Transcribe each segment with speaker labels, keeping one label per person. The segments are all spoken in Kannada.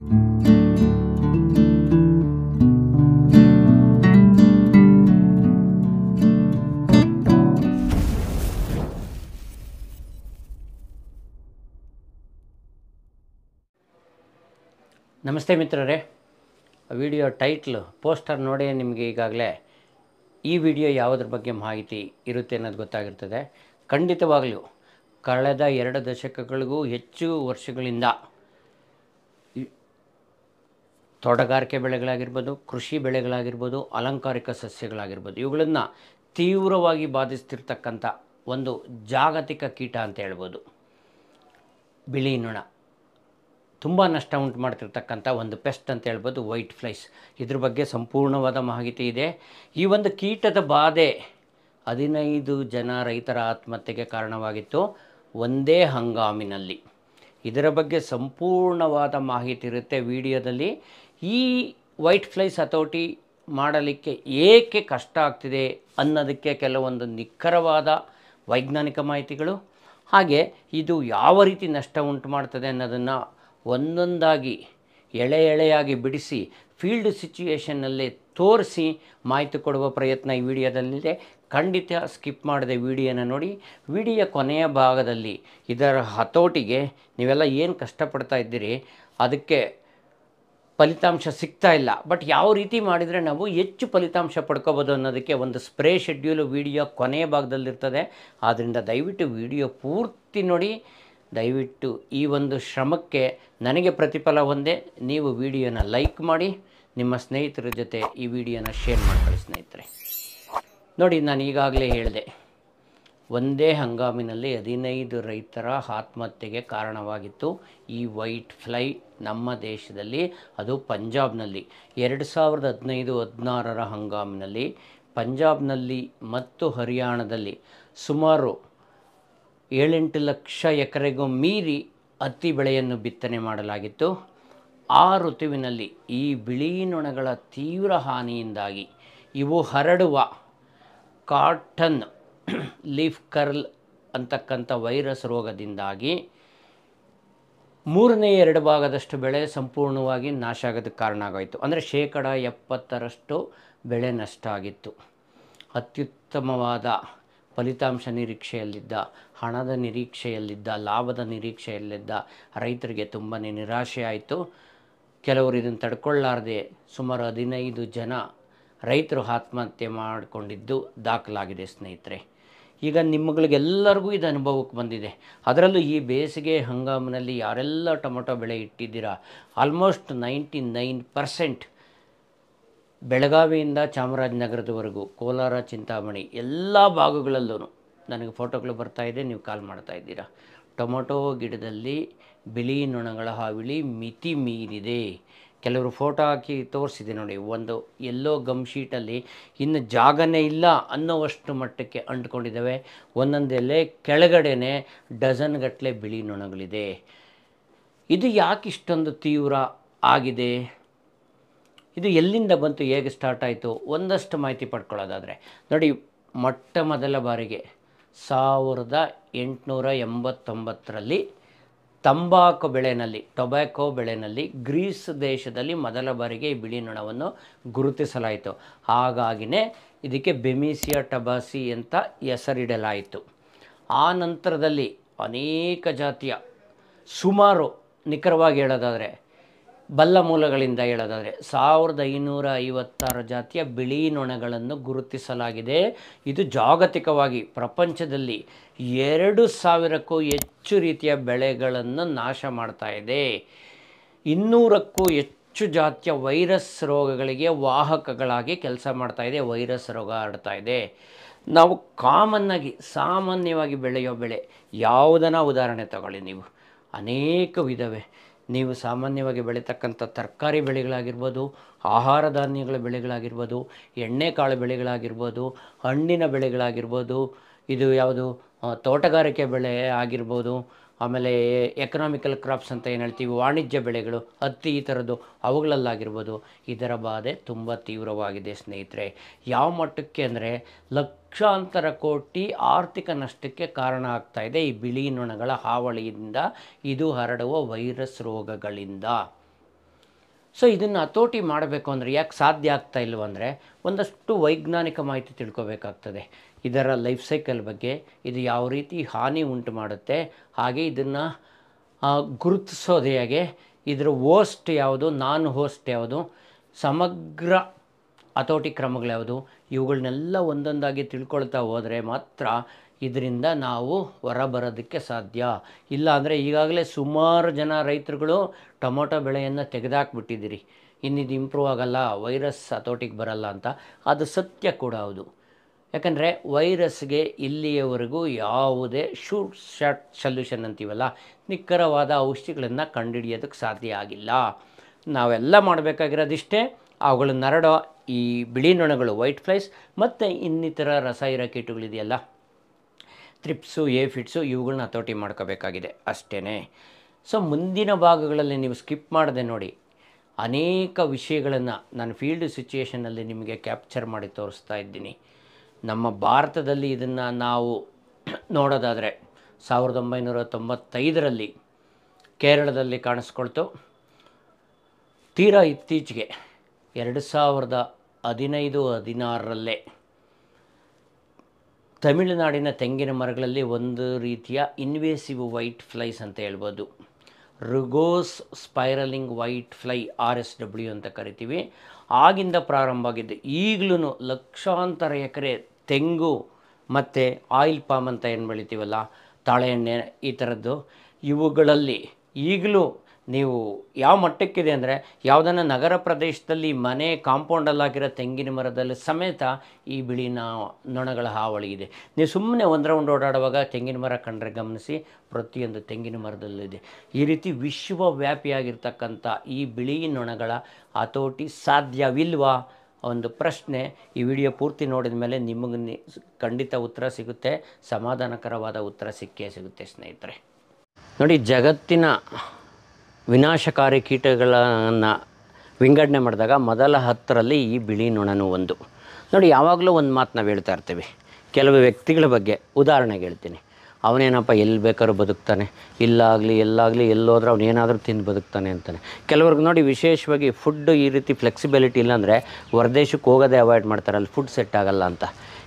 Speaker 1: ನಮಸ್ತೆ ಮಿತ್ರರೇ. ವಿಡಿಯೋ ಟೈಟ್ಲ್, ಪೋಸ್ಟರ್ ನೋಡಿ ನಿಮಗೆ ಈಗಾಗಲೇ ಈ ವಿಡಿಯೋ ಯಾವುದ್ರ ಬಗ್ಗೆ ಮಾಹಿತಿ ಇರುತ್ತೆ ಅನ್ನೋದು ಗೊತ್ತಾಗಿರ್ತದೆ. ಖಂಡಿತವಾಗಲೂ, ಕಳೆದ ಎರಡು ದಶಕಗಳಿಗೂ ಹೆಚ್ಚು ವರ್ಷಗಳಿಂದ ತೋಟಗಾರಿಕೆ ಬೆಳೆಗಳಾಗಿರ್ಬೋದು, ಕೃಷಿ ಬೆಳೆಗಳಾಗಿರ್ಬೋದು, ಅಲಂಕಾರಿಕ ಸಸ್ಯಗಳಾಗಿರ್ಬೋದು, ಇವುಗಳನ್ನು ತೀವ್ರವಾಗಿ ಬಾಧಿಸ್ತಿರ್ತಕ್ಕಂಥ ಒಂದು ಜಾಗತಿಕ ಕೀಟ ಅಂತ ಹೇಳ್ಬೋದು. ಬಿಳಿ ನೊಣ. ತುಂಬ ನಷ್ಟ ಉಂಟು ಮಾಡ್ತಿರ್ತಕ್ಕಂಥ ಒಂದು ಪೆಸ್ಟ್ ಅಂತ ಹೇಳ್ಬೋದು, ವೈಟ್ ಫ್ಲೈಸ್. ಇದ್ರ ಬಗ್ಗೆ ಸಂಪೂರ್ಣವಾದ ಮಾಹಿತಿ ಇದೆ. ಈ ಒಂದು ಕೀಟದ ಬಾಧೆ ಹದಿನೈದು ಜನ ರೈತರ ಆತ್ಮಹತ್ಯೆಗೆ ಕಾರಣವಾಗಿತ್ತು ಒಂದೇ ಹಂಗಾಮಿನಲ್ಲಿ. ಇದರ ಬಗ್ಗೆ ಸಂಪೂರ್ಣವಾದ ಮಾಹಿತಿ ಇರುತ್ತೆ ವಿಡಿಯೋದಲ್ಲಿ. ಈ ವೈಟ್ ಫ್ಲೈಸ್ ಹತೋಟಿ ಮಾಡಲಿಕ್ಕೆ ಏಕೆ ಕಷ್ಟ ಆಗ್ತಿದೆ ಅನ್ನೋದಕ್ಕೆ ಕೆಲವೊಂದು ನಿಖರವಾದ ವೈಜ್ಞಾನಿಕ ಮಾಹಿತಿಗಳು, ಹಾಗೆ ಇದು ಯಾವ ರೀತಿ ನಷ್ಟ ಉಂಟು ಮಾಡ್ತದೆ ಅನ್ನೋದನ್ನು ಒಂದೊಂದಾಗಿ ಎಳೆ ಎಳೆಯಾಗಿ ಬಿಡಿಸಿ ಫೀಲ್ಡ್ ಸಿಚುಯೇಷನ್ನಲ್ಲಿ ತೋರಿಸಿ ಮಾಹಿತಿ ಕೊಡುವ ಪ್ರಯತ್ನ ಈ ವಿಡಿಯೋದಲ್ಲಿದೆ. ಖಂಡಿತ ಸ್ಕಿಪ್ ಮಾಡದೆ ವಿಡಿಯೋನ ನೋಡಿ. ವಿಡಿಯೋ ಕೊನೆಯ ಭಾಗದಲ್ಲಿ ಇದರ ಹತೋಟಿಗೆ ನೀವೆಲ್ಲ ಏನು ಕಷ್ಟಪಡ್ತಾ ಇದ್ದೀರಿ, ಅದಕ್ಕೆ ಫಲಿತಾಂಶ ಸಿಗ್ತಾ ಇಲ್ಲ. ಬಟ್ ಯಾವ ರೀತಿ ಮಾಡಿದರೆ ನಾವು ಹೆಚ್ಚು ಫಲಿತಾಂಶ ಪಡ್ಕೋಬೋದು ಅನ್ನೋದಕ್ಕೆ ಒಂದು ಸ್ಪ್ರೇ ಶೆಡ್ಯೂಲು ವಿಡಿಯೋ ಕೊನೆಯ ಭಾಗದಲ್ಲಿರ್ತದೆ. ಆದ್ದರಿಂದ ದಯವಿಟ್ಟು ವಿಡಿಯೋ ಪೂರ್ತಿ ನೋಡಿ. ದಯವಿಟ್ಟು ಈ ಒಂದು ಶ್ರಮಕ್ಕೆ ನನಗೆ ಪ್ರತಿಫಲ ಒಂದೇ ನೀವು ವಿಡಿಯೋನ ಲೈಕ್ ಮಾಡಿ. ನಿಮ್ಮ ಸ್ನೇಹಿತರ ಜೊತೆ ಈ ವಿಡಿಯೋನ ಶೇರ್ ಮಾಡ್ಕೊಳ್ಳಿ ಸ್ನೇಹಿತರೆ ನೋಡಿ, ನಾನು ಈಗಾಗಲೇ ಹೇಳಿದೆ. ಒಂದೇ ಹಂಗಾಮಿನಲ್ಲಿ ಹದಿನೈದು ರೈತರ ಆತ್ಮಹತ್ಯೆಗೆ ಕಾರಣವಾಗಿತ್ತು. ಈ ವೈಟ್ ಫ್ಲೈ ನಮ್ಮ ದೇಶದಲ್ಲಿ, ಅದು ಪಂಜಾಬ್ನಲ್ಲಿ. ಎರಡು ಸಾವಿರದ ಹದಿನೈದು, ಹದಿನಾರರ ಹಂಗಾಮಿನಲ್ಲಿ ಪಂಜಾಬ್ನಲ್ಲಿ ಮತ್ತು ಹರಿಯಾಣದಲ್ಲಿ ಸುಮಾರು ಏಳೆಂಟು ಲಕ್ಷ ಎಕರೆಗೂ ಮೀರಿ ಹತ್ತಿ ಬೆಳೆಯನ್ನು ಬಿತ್ತನೆ ಮಾಡಲಾಗಿತ್ತು. ಆ ಋತುವಿನಲ್ಲಿ ಈ ಬಿಳಿ ನೊಣಗಳ ತೀವ್ರ ಹಾನಿಯಿಂದಾಗಿ ಇವು ಹರಡುವ ಕಾಟನ್ ಲೀಫ್ ಕರ್ಲ್ ಅಂತಕ್ಕಂಥ ವೈರಸ್ ರೋಗದಿಂದಾಗಿ ಮೂರನೇ ಎರಡು ಭಾಗದಷ್ಟು ಬೆಳೆ ಸಂಪೂರ್ಣವಾಗಿ ನಾಶ ಆಗೋದಕ್ಕೆ ಕಾರಣ ಆಗೋಯಿತು. ಅಂದರೆ ಶೇಕಡ ಎಪ್ಪತ್ತರಷ್ಟು ಬೆಳೆ ನಷ್ಟ ಆಗಿತ್ತು. ಅತ್ಯುತ್ತಮವಾದ ಫಲಿತಾಂಶ ನಿರೀಕ್ಷೆಯಲ್ಲಿದ್ದ, ಹಣದ ನಿರೀಕ್ಷೆಯಲ್ಲಿದ್ದ, ಲಾಭದ ನಿರೀಕ್ಷೆಯಲ್ಲಿದ್ದ ರೈತರಿಗೆ ತುಂಬಾ ನಿರಾಶೆ ಆಯಿತು. ಕೆಲವರು ಇದನ್ನು ತಡ್ಕೊಳ್ಳಾರದೆ ಸುಮಾರು ಹದಿನೈದು ಜನ ರೈತರು ಆತ್ಮಹತ್ಯೆ ಮಾಡಿಕೊಂಡಿದ್ದು ದಾಖಲಾಗಿದೆ ಸ್ನೇಹಿತರೆ. ಈಗ ನಿಮ್ಮಗಳಿಗೆಲ್ಲರಿಗೂ ಇದು ಅನುಭವಕ್ಕೆ ಬಂದಿದೆ. ಅದರಲ್ಲೂ ಈ ಬೇಸಿಗೆ ಹಂಗಾಮಿನಲ್ಲಿ ಯಾರೆಲ್ಲ ಟೊಮೊಟೊ ಬೆಳೆ ಇಟ್ಟಿದ್ದೀರಾ ಆಲ್ಮೋಸ್ಟ್ ನೈಂಟಿ ನೈನ್ ಪರ್ಸೆಂಟ್ ಬೆಳಗಾವಿಯಿಂದ ಚಾಮರಾಜನಗರದವರೆಗೂ, ಕೋಲಾರ, ಚಿಂತಾಮಣಿ, ಎಲ್ಲ ಭಾಗಗಳಲ್ಲೂ ನನಗೆ ಫೋಟೋಗಳು ಬರ್ತಾ ಇದೆ, ನೀವು ಕಾಲ್ ಮಾಡ್ತಾ ಇದ್ದೀರಾ. ಟೊಮೊಟೊ ಗಿಡದಲ್ಲಿ ಬಿಳಿ ನೊಣಗಳ ಹಾವಿಳಿ ಮಿತಿ ಮೀರಿದೆ. ಕೆಲವರು ಫೋಟೋ ಹಾಕಿ ತೋರಿಸಿದೆ ನೋಡಿ, ಒಂದು ಎಲ್ಲೋ ಗಮ್ ಶೀಟಲ್ಲಿ ಇನ್ನು ಜಾಗನೇ ಇಲ್ಲ ಅನ್ನೋವಷ್ಟು ಮಟ್ಟಕ್ಕೆ ಅಂಟ್ಕೊಂಡಿದ್ದಾವೆ. ಒಂದೊಂದೆಲೆ ಕೆಳಗಡೆನೆ ಡಜನ್ ಗಟ್ಟಲೆ ಬಿಳಿ ನೊಣಗಳಿದೆ. ಇದು ಯಾಕೆ ಇಷ್ಟೊಂದು ತೀವ್ರ ಆಗಿದೆ? ಇದು ಎಲ್ಲಿಂದ ಬಂತು, ಹೇಗೆ ಸ್ಟಾರ್ಟ್ ಆಯಿತು? ಒಂದಷ್ಟು ಮಾಹಿತಿ ಪಡ್ಕೊಳ್ಳೋದಾದರೆ, ನೋಡಿ, ಮೊಟ್ಟ ಮೊದಲ ಬಾರಿಗೆ ಸಾವಿರದ ಎಂಟುನೂರ ಎಂಬತ್ತೊಂಬತ್ತರಲ್ಲಿ ತಂಬಾಕು ಬೆಳೆನಲ್ಲಿ, ಟೊಬ್ಯಾಕೊ ಬೆಳೆನಲ್ಲಿ ಗ್ರೀಸ್ ದೇಶದಲ್ಲಿ ಮೊದಲ ಬಾರಿಗೆ ಈ ಬಿಳಿ ನೊಣವನ್ನು ಗುರುತಿಸಲಾಯಿತು. ಹಾಗಾಗಿನೇ ಇದಕ್ಕೆ ಬೆಮಿಸಿಯಾ ಟಬಾಸಿ ಅಂತ ಹೆಸರಿಡಲಾಯಿತು. ಆ ನಂತರದಲ್ಲಿ ಅನೇಕ ಜಾತಿಯ ಸುಮಾರು ನಿಖರವಾಗಿ ಹೇಳೋದಾದರೆ ಬಲ್ಲ ಮೂಲಗಳಿಂದ ಹೇಳೋದಾದರೆ ಸಾವಿರದ ಐನೂರ ಐವತ್ತಾರು ಜಾತಿಯ ಬಿಳಿ ನೊಣಗಳನ್ನು ಗುರುತಿಸಲಾಗಿದೆ. ಇದು ಜಾಗತಿಕವಾಗಿ ಪ್ರಪಂಚದಲ್ಲಿ ಎರಡು ಸಾವಿರಕ್ಕೂ ಹೆಚ್ಚು ರೀತಿಯ ಬೆಳೆಗಳನ್ನು ನಾಶ ಮಾಡ್ತಾ ಇದೆ. ಇನ್ನೂರಕ್ಕೂ ಹೆಚ್ಚು ಜಾತಿಯ ವೈರಸ್ ರೋಗಗಳಿಗೆ ವಾಹಕಗಳಾಗಿ ಕೆಲಸ ಮಾಡ್ತಾ ಇದೆ, ವೈರಸ್ ರೋಗ ಹರಡ್ತಾ ಇದೆ. ನಾವು ಕಾಮನ್ನಾಗಿ, ಸಾಮಾನ್ಯವಾಗಿ ಬೆಳೆಯೋ ಬೆಳೆ ಯಾವುದನ್ನ ಉದಾಹರಣೆ ತಗೊಳ್ಳಿ ನೀವು. ಅನೇಕವಿದ್ದಾವೆ ನೀವು ಸಾಮಾನ್ಯವಾಗಿ ಬೆಳೀತಕ್ಕಂಥ ತರಕಾರಿ ಬೆಳೆಗಳಾಗಿರ್ಬೋದು, ಆಹಾರ ಧಾನ್ಯಗಳ ಬೆಳೆಗಳಾಗಿರ್ಬೋದು ಎಣ್ಣೆಕಾಳು ಬೆಳೆಗಳಾಗಿರ್ಬೋದು, ಹಣ್ಣಿನ ಬೆಳೆಗಳಾಗಿರ್ಬೋದು, ಇದು ಯಾವುದು ತೋಟಗಾರಿಕೆ ಬೆಳೆ ಆಗಿರ್ಬೋದು ಆಮೇಲೆ ಎಕನಾಮಿಕಲ್ ಕ್ರಾಪ್ಸ್ ಅಂತ ಏನು ಹೇಳ್ತೀವಿ, ವಾಣಿಜ್ಯ ಬೆಳೆಗಳು, ಹತ್ತಿ ಈ ಥರದ್ದು ಅವುಗಳಲ್ಲಾಗಿರ್ಬೋದು. ಇದರ ಬಾಧೆ ತುಂಬ ತೀವ್ರವಾಗಿದೆ ಸ್ನೇಹಿತರೆ. ಯಾವ ಮಟ್ಟಕ್ಕೆ ಅಂದರೆ ಲಕ್ಷಾಂತರ ಕೋಟಿ ಆರ್ಥಿಕ ನಷ್ಟಕ್ಕೆ ಕಾರಣ ಆಗ್ತಾ ಇದೆ ಈ ಬಿಳಿ ನೊಣಗಳ ಹಾವಳಿಯಿಂದ. ಇದು ಹರಡುವ ವೈರಸ್ ರೋಗಗಳಿಂದ. ಸೊ ಇದನ್ನು ಹತೋಟಿ ಮಾಡಬೇಕು ಅಂದರೆ ಯಾಕೆ ಸಾಧ್ಯ ಆಗ್ತಾ ಇಲ್ವಂದರೆ ಒಂದಷ್ಟು ವೈಜ್ಞಾನಿಕ ಮಾಹಿತಿ ತಿಳ್ಕೊಬೇಕಾಗ್ತದೆ. ಇದರ ಲೈಫ್ ಸೈಕಲ್ ಬಗ್ಗೆ ಇದು ಯಾವ ರೀತಿ ಹಾನಿ ಉಂಟು ಮಾಡುತ್ತೆ, ಹಾಗೆ ಇದನ್ನು ಗುರುತಿಸೋದು ಹೇಗೆ ಇದರ ಹೋಸ್ಟ್ ಯಾವುದು ನಾನ್ ಹೋಸ್ಟ್ ಯಾವುದು, ಸಮಗ್ರ ಹತೋಟಿ ಕ್ರಮಗಳು ಯಾವುದು ಇವುಗಳನ್ನೆಲ್ಲ ಒಂದೊಂದಾಗಿ ತಿಳ್ಕೊಳ್ತಾ ಹೋದರೆ ಮಾತ್ರ ಇದರಿಂದ ನಾವು ಹೊರಬರೋದಕ್ಕೆ ಸಾಧ್ಯ. ಇಲ್ಲಾಂದರೆ ಈಗಾಗಲೇ ಸುಮಾರು ಜನ ರೈತರುಗಳು ಟೊಮೊಟೊ ಬೆಳೆಯನ್ನು ತೆಗೆದಾಕ್ಬಿಟ್ಟಿದ್ದೀರಿ. ಇನ್ನಿದು ಇಂಪ್ರೂವ್ ಆಗೋಲ್ಲ ವೈರಸ್ ಹತೋಟಿಗೆ ಬರಲ್ಲ ಅಂತ. ಅದು ಸತ್ಯ ಕೂಡ ಹೌದು. ಯಾಕಂದರೆ ವೈರಸ್ಗೆ ಇಲ್ಲಿಯವರೆಗೂ ಯಾವುದೇ ಶೂಟ್ ಶಾಟ್ ಸೊಲ್ಯೂಷನ್ ಅಂತೀವಲ್ಲ, ನಿಖರವಾದ ಔಷಧಿಗಳನ್ನು ಕಂಡುಹಿಡಿಯೋದಕ್ಕೆ ಸಾಧ್ಯ ಆಗಿಲ್ಲ. ನಾವೆಲ್ಲ ಮಾಡಬೇಕಾಗಿರೋದಿಷ್ಟೇ ಅವುಗಳನ್ನ ನರಡೋ, ಈ ಬಿಳಿ ನೊಣಗಳು ವೈಟ್ ಫ್ಲೈಸ್ ಮತ್ತು ಇನ್ನಿತರ ರಸಾಯನ ಕೀಟಗಳಿದೆಯಲ್ಲ. ತ್ರಿಪ್ಸು ಏಫಿಟ್ಸು ಇವುಗಳನ್ನ ಹತೋಟಿ ಮಾಡ್ಕೋಬೇಕಾಗಿದೆ ಅಷ್ಟೇ ಸೊ ಮುಂದಿನ ಭಾಗಗಳಲ್ಲಿ ನೀವು ಸ್ಕಿಪ್ ಮಾಡದೆ ನೋಡಿ. ಅನೇಕ ವಿಷಯಗಳನ್ನು ನಾನು ಫೀಲ್ಡ್ ಸಿಚುಯೇಷನಲ್ಲಿ ನಿಮಗೆ ಕ್ಯಾಪ್ಚರ್ ಮಾಡಿ ತೋರಿಸ್ತಾ ಇದ್ದೀನಿ. ನಮ್ಮ ಭಾರತದಲ್ಲಿ ಇದನ್ನು ನಾವು ನೋಡೋದಾದರೆ ಸಾವಿರದ ಒಂಬೈನೂರ ತೊಂಬತ್ತೈದರಲ್ಲಿ ಕೇರಳದಲ್ಲಿ ಕಾಣಿಸ್ಕೊಳ್ತು. ತೀರಾ ಇತ್ತೀಚೆಗೆ ಎರಡು ಸಾವಿರದ ಹದಿನೈದು ಹದಿನಾರರಲ್ಲೇ ತಮಿಳುನಾಡಿನ ತೆಂಗಿನ ಮರಗಳಲ್ಲಿ ಒಂದು ರೀತಿಯ ಇನ್ವೇಸಿವ್ ವೈಟ್ ಫ್ಲೈಸ್ ಅಂತ ಹೇಳ್ಬೋದು. Rugose spiralling white fly R S W ಅಂತ ಕರಿತೀವಿ. ಆಗಿಂದ ಪ್ರಾರಂಭ ಆಗಿದ್ದು ಈಗಲೂ ಲಕ್ಷಾಂತರ ಎಕರೆ ತೆಂಗು ಮತ್ತು ಆಯಿಲ್ ಪಾಮ್ ಅಂತ ಏನು ಬೆಳಿತೀವಲ್ಲ ತಾಳೆ ಎಣ್ಣೆ ಈ ಥರದ್ದು ಇವುಗಳಲ್ಲಿ ಈಗಲೂ ನೀವು ಯಾವ ಮಟ್ಟಕ್ಕಿದೆ ಅಂದರೆ ಯಾವುದನ್ನು ನಗರ ಪ್ರದೇಶದಲ್ಲಿ ಮನೆ ಕಾಂಪೌಂಡಲ್ಲಾಗಿರೋ ತೆಂಗಿನ ಮರದಲ್ಲಿ ಸಮೇತ ಈ ಬಿಳಿ ನಾ ನೊಣಗಳ ಹಾವಳಿ ಇದೆ. ನೀವು ಸುಮ್ಮನೆ ಒಂದು ರೌಂಡ್ ಓಡಾಡುವಾಗ ತೆಂಗಿನ ಮರ ಕಂಡ್ರೆ ಗಮನಿಸಿ, ಪ್ರತಿಯೊಂದು ತೆಂಗಿನ ಮರದಲ್ಲಿದೆ ಈ ರೀತಿ ವಿಶ್ವವ್ಯಾಪಿಯಾಗಿರ್ತಕ್ಕಂಥ ಈ ಬಿಳಿ ನೊಣಗಳ ಹತೋಟಿ ಸಾಧ್ಯವಿಲ್ವಾ? ಒಂದು ಪ್ರಶ್ನೆ ಈ ವಿಡಿಯೋ ಪೂರ್ತಿ ನೋಡಿದ ಮೇಲೆ ನಿಮಗೆ ಖಂಡಿತ ಉತ್ತರ ಸಿಗುತ್ತೆ, ಸಮಾಧಾನಕರವಾದ ಉತ್ತರ ಸಿಕ್ಕೇ ಸಿಗುತ್ತೆ ಸ್ನೇಹಿತರೆ. ನೋಡಿ, ಜಗತ್ತಿನ ವಿನಾಶಕಾರಿ ಕೀಟಗಳನ್ನು ವಿಂಗಡಣೆ ಮಾಡಿದಾಗ ಮೊದಲ ಹತ್ತರಲ್ಲಿ ಈ ಬಿಳಿ ನೊಣನು ಒಂದು. ನೋಡಿ, ಯಾವಾಗಲೂ ಒಂದು ಮಾತು ನಾವು ಹೇಳ್ತಾ ಇರ್ತೀವಿ. ಕೆಲವು ವ್ಯಕ್ತಿಗಳ ಬಗ್ಗೆ ಉದಾಹರಣೆಗೆ ಹೇಳ್ತೀನಿ. ಅವನೇನಪ್ಪ, ಎಲ್ಲಿ ಬೇಕಾದ್ರೂ ಬದುಕ್ತಾನೆ. ಇಲ್ಲಾಗಲಿ, ಎಲ್ಲಾಗಲಿ, ಎಲ್ಲೋದ್ರೆ ಅವ್ನು ಏನಾದರೂ ತಿಂದು ಬದುಕ್ತಾನೆ ಅಂತಾನೆ. ಕೆಲವ್ರಿಗೆ ನೋಡಿ ವಿಶೇಷವಾಗಿ ಫುಡ್ ಈ ರೀತಿ ಫ್ಲೆಕ್ಸಿಬಿಲಿಟಿ ಇಲ್ಲಾಂದರೆ ಹೊರದೇಶಕ್ಕೆ ಹೋಗೋದೇ ಅವಾಯ್ಡ್ ಮಾಡ್ತಾರೆ. ಅಲ್ಲಿ ಫುಡ್ ಸೆಟ್ ಆಗಲ್ಲ ಅಂತ.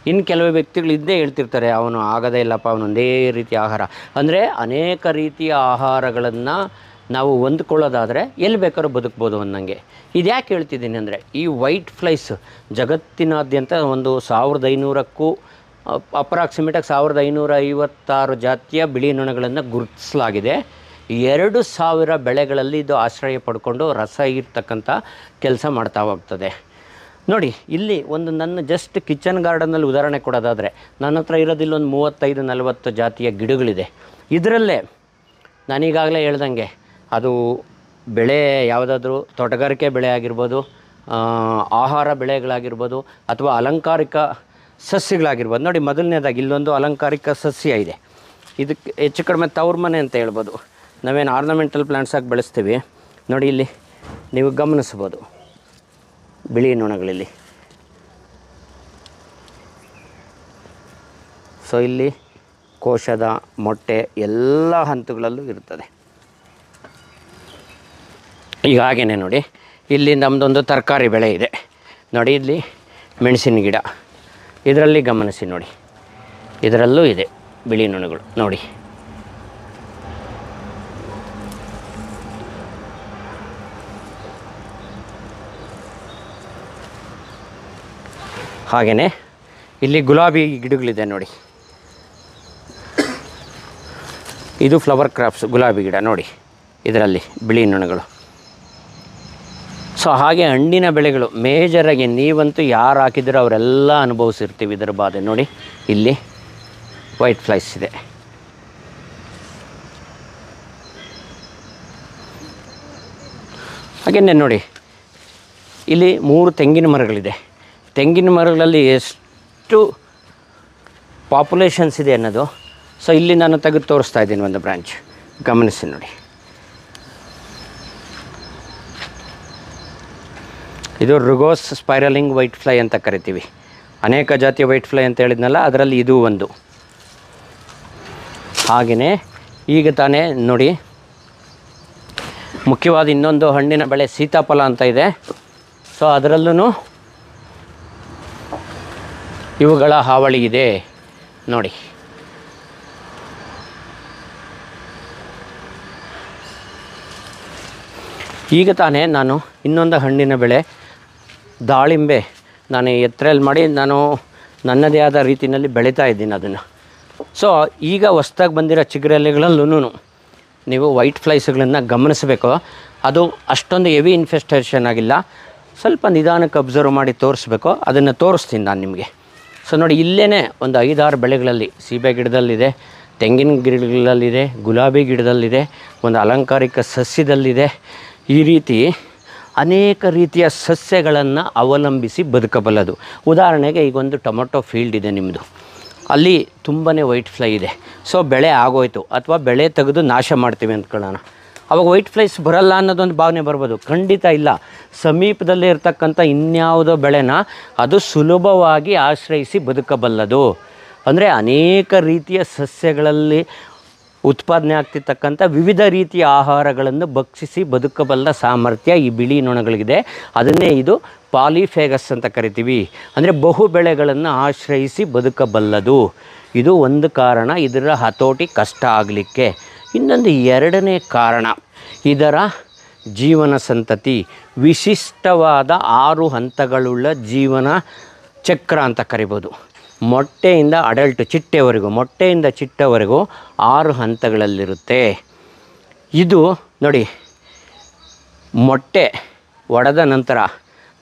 Speaker 1: ಇನ್ನು ಕೆಲವು ವ್ಯಕ್ತಿಗಳು ಇದ್ದೇ ಹೇಳ್ತಿರ್ತಾರೆ, ಅವನು ಆಗೋದೇ ಇಲ್ಲಪ್ಪ, ಅವನು ಒಂದೇ ರೀತಿ ಆಹಾರ. ಅಂದರೆ ಅನೇಕ ರೀತಿಯ ಆಹಾರಗಳನ್ನು ನಾವು ಹೊಂದ್ಕೊಳ್ಳೋದಾದರೆ ಎಲ್ಲಿ ಬೇಕಾದ್ರೂ ಬದುಕ್ಬೋದು ಅನ್ನಂಗೆ. ಇದು ಯಾಕೆ ಹೇಳ್ತಿದ್ದೀನಿ ಅಂದರೆ, ಈ ವೈಟ್ ಫ್ಲೈಸ್ ಜಗತ್ತಿನಾದ್ಯಂತ ಒಂದು ಸಾವಿರದ ಐನೂರಕ್ಕೂ ಅಪ್ರಾಕ್ಸಿಮೇಟಾಗಿ ಸಾವಿರದ ಐನೂರ ಐವತ್ತಾರು ಜಾತಿಯ ಬಿಳಿ ನೊಣಗಳನ್ನು ಗುರುತಿಸಲಾಗಿದೆ. ಎರಡು ಸಾವಿರ ಬೆಳೆಗಳಲ್ಲಿ ಇದು ಆಶ್ರಯ ಪಡ್ಕೊಂಡು ರಸ ಇರ್ತಕ್ಕಂಥ ಕೆಲಸ ಮಾಡ್ತಾ ಹೋಗ್ತದೆ. ನೋಡಿ, ಇಲ್ಲಿ ಒಂದು ನನ್ನ ಜಸ್ಟ್ ಕಿಚನ್ ಗಾರ್ಡನಲ್ಲಿ ಉದಾಹರಣೆ ಕೊಡೋದಾದರೆ, ನನ್ನ ಹತ್ರ ಇರೋದಿಲ್ಲ ಒಂದು ಮೂವತ್ತೈದು ನಲವತ್ತು ಜಾತಿಯ ಗಿಡಗಳಿದೆ. ಇದರಲ್ಲೇ ನಾನೀಗಾಗಲೇ ಹೇಳ್ದಂಗೆ, ಅದು ಬೆಳೆ ಯಾವುದಾದ್ರೂ ತೋಟಗಾರಿಕೆ ಬೆಳೆ ಆಗಿರ್ಬೋದು ಆಹಾರ ಬೆಳೆಗಳಾಗಿರ್ಬೋದು, ಅಥವಾ ಅಲಂಕಾರಿಕ ಸಸ್ಯಗಳಾಗಿರ್ಬೋದು. ನೋಡಿ, ಮೊದಲನೇದಾಗಿ ಇಲ್ಲೊಂದು ಅಲಂಕಾರಿಕ ಸಸ್ಯ ಇದೆ. ಇದಕ್ಕೆ ಹೆಚ್ಚು ಕಡಿಮೆ ತವ್ರ ಮನೆ ಅಂತ ಹೇಳ್ಬೋದು. ನಾವೇನು ಆರ್ನಮೆಂಟಲ್ ಪ್ಲಾಂಟ್ಸ್ ಆಗಿ ಬೆಳೆಸ್ತೀವಿ. ನೋಡಿ, ಇಲ್ಲಿ ನೀವು ಗಮನಿಸ್ಬೋದು ಬಿಳಿ ನೊಣಗಳಲ್ಲಿ. ಸೊ ಇಲ್ಲಿ ಕೋಶದ ಮೊಟ್ಟೆ ಎಲ್ಲ ಹಂತಗಳಲ್ಲೂ ಇರ್ತದೆ ಈಗ ಹಾಗೆಯೇ ನೋಡಿ. ಇಲ್ಲಿ ನಮ್ಮದೊಂದು ತರಕಾರಿ ಬೆಳೆ ಇದೆ. ನೋಡಿ, ಇಲ್ಲಿ ಮೆಣಸಿನ ಗಿಡ. ಇದರಲ್ಲಿ ಗಮನಿಸಿ ನೋಡಿ. ಇದರಲ್ಲೂ ಇದೆ ಬಿಳಿ ನುಣುಗಳು ನೋಡಿ. ಹಾಗೆಯೇ ಇಲ್ಲಿ ಗುಲಾಬಿ ಗಿಡಗಳಿದೆ ನೋಡಿ. ಇದು ಫ್ಲವರ್ ಕ್ರಾಪ್ಸ್ ಗುಲಾಬಿ ಗಿಡ ನೋಡಿ. ಇದರಲ್ಲಿ ಬಿಳಿ ನೊಣಗಳು ಸೊ ಹಾಗೆ ಹಣ್ಣಿನ ಬೆಳೆಗಳು, ಮೇಜರಾಗಿ ನೀವಂತೂ ಯಾರು ಹಾಕಿದ್ರೂ ಅವರೆಲ್ಲ ಅನುಭವಿಸಿರ್ತೀವಿ ಇದರ ಬಾಧೆ. ನೋಡಿ, ಇಲ್ಲಿ ವೈಟ್ ಫ್ಲೈಸ್ ಇದೆ. ಹಾಗೆಯೇ ನೋಡಿ, ಇಲ್ಲಿ ಮೂರು ತೆಂಗಿನ ಮರಗಳಿದೆ. ತೆಂಗಿನ ಮರಗಳಲ್ಲಿ ಎಷ್ಟು ಪಾಪ್ಯುಲೇಷನ್ಸ್ ಇದೆ ಅನ್ನೋದು, ಸೊ ಇಲ್ಲಿ ನಾನು ತೆಗೆದು ತೋರಿಸ್ತಾ ಇದ್ದೀನಿ ಒಂದು ಬ್ರಾಂಚ್. ಗಮನಿಸಿ ನೋಡಿ. ಇದು ರುಗೋಸ್ ಸ್ಪೈರಲಿಂಗ್ ವೈಟ್ ಫ್ಲೈ ಅಂತ ಕರಿತೀವಿ. ಅನೇಕ ಜಾತಿಯ ವೈಟ್ ಫ್ಲೈ ಅಂತ ಹೇಳಿದ್ನಲ್ಲ, ಅದರಲ್ಲಿ ಇದು ಒಂದು. ಹಾಗೆಯೇ ಈಗ ತಾನೇ ನೋಡಿ, ಮುಖ್ಯವಾದ ಇನ್ನೊಂದು ಹಣ್ಣಿನ ಬೆಳೆ ಸೀತಾಫಲ ಅಂತ ಇದೆ. ಸೊ ಅದರಲ್ಲೂ ಇವುಗಳ ಹಾವಳಿ ಇದೆ. ನೋಡಿ. ಈಗ ತಾನೇ ನಾನು ಇನ್ನೊಂದು ಹಣ್ಣಿನ ಬೆಳೆ ದಾಳಿಂಬೆ ನಾನು ಎತ್ತರಲ್ಲಿ ಮಾಡಿ ನಾನು ನನ್ನದೇ ಆದ ರೀತಿಯಲ್ಲಿ ಬೆಳೀತಾ ಇದ್ದೀನಿ ಅದನ್ನು. ಸೊ ಈಗ ಹೊಸ್ದಾಗಿ ಬಂದಿರೋ ಚಿಗುರೆಲೆಗಳಲ್ಲೂ ನೀವು ವೈಟ್ ಫ್ಲೈಸ್ಗಳನ್ನು ಗಮನಿಸಬೇಕು. ಅದು ಅಷ್ಟೊಂದು ಹೆವಿ ಇನ್ಫೆಸ್ಟೇಷನ್ ಆಗಿಲ್ಲ. ಸ್ವಲ್ಪ ನಿಧಾನಕ್ಕೆ ಅಬ್ಸರ್ವ್ ಮಾಡಿ ತೋರಿಸ್ಬೇಕು. ಅದನ್ನು ತೋರಿಸ್ತೀನಿ ನಾನು ನಿಮಗೆ. ಸೊ ನೋಡಿ ಇಲ್ಲೇ ಒಂದು ಐದಾರು ಬೆಳೆಗಳಲ್ಲಿ ಸೀಬೆ ಗಿಡದಲ್ಲಿದೆ, ತೆಂಗಿನ ಗಿಡಗಳಲ್ಲಿದೆ, ಗುಲಾಬಿ ಗಿಡದಲ್ಲಿದೆ, ಒಂದು ಅಲಂಕಾರಿಕ ಸಸ್ಯದಲ್ಲಿದೆ. ಈ ರೀತಿ ಅನೇಕ ರೀತಿಯ ಸಸ್ಯಗಳನ್ನು ಅವಲಂಬಿಸಿ ಬದುಕಬಲ್ಲದು. ಉದಾಹರಣೆಗೆ ಈಗ ಒಂದು ಟೊಮೊಟೊ ಫೀಲ್ಡ್ ಇದೆ ನಿಮ್ಮದು ಅಲ್ಲಿ ತುಂಬಾ ವೈಟ್ ಫ್ಲೈ ಇದೆ. ಸೊ ಬೆಳೆ ಆಗೋಯ್ತು ಅಥವಾ ಬೆಳೆ ತೆಗೆದು ನಾಶ ಮಾಡ್ತೀವಿ ಅಂದ್ಕೊಳ್ಳೋಣ ಅವಾಗ ವೈಟ್ ಫ್ಲೈಸ್ ಬರಲ್ಲ ಅನ್ನೋದೊಂದು ಭಾವನೆ ಬರ್ಬೋದು. ಖಂಡಿತ ಇಲ್ಲ. ಸಮೀಪದಲ್ಲೇ ಇರ್ತಕ್ಕಂಥ ಇನ್ಯಾವುದೋ ಬೆಳೆನ ಅದು ಸುಲಭವಾಗಿ ಆಶ್ರಯಿಸಿ ಬದುಕಬಲ್ಲದು. ಅಂದರೆ ಅನೇಕ ರೀತಿಯ ಸಸ್ಯಗಳಲ್ಲಿ ಉತ್ಪಾದನೆ ಆಗ್ತಿರ್ತಕ್ಕಂಥ ವಿವಿಧ ರೀತಿಯ ಆಹಾರಗಳನ್ನು ಭಕ್ಷಿಸಿ ಬದುಕಬಲ್ಲ ಸಾಮರ್ಥ್ಯ ಈ ಬಿಳಿ ನೊಣಗಳಿಗಿದೆ. ಅದನ್ನೇ ಇದು ಪಾಲಿಫೇಗಸ್ ಅಂತ ಕರಿತೀವಿ. ಅಂದರೆ ಬಹು ಬೆಳೆಗಳನ್ನು ಆಶ್ರಯಿಸಿ ಬದುಕಬಲ್ಲದು. ಇದು ಒಂದು ಕಾರಣ, ಇದರ ಹತೋಟಿ ಕಷ್ಟ ಆಗಲಿಕ್ಕೆ. ಇನ್ನೊಂದು ಎರಡನೇ ಕಾರಣ, ಇದರ ಜೀವನ ಸಂತತಿ. ವಿಶಿಷ್ಟವಾದ ಆರು ಹಂತಗಳುಳ್ಳ ಜೀವನ ಚಕ್ರ ಅಂತ ಕರಿಬೋದು. ಮೊಟ್ಟೆಯಿಂದ ಅಡಲ್ಟ್ ಚಿಟ್ಟೆವರೆಗೂ, ಮೊಟ್ಟೆಯಿಂದ ಚಿಟ್ಟೆವರೆಗೂ ಆರು ಹಂತಗಳಲ್ಲಿರುತ್ತೆ. ಇದು ನೋಡಿ, ಮೊಟ್ಟೆ ಒಡೆದ ನಂತರ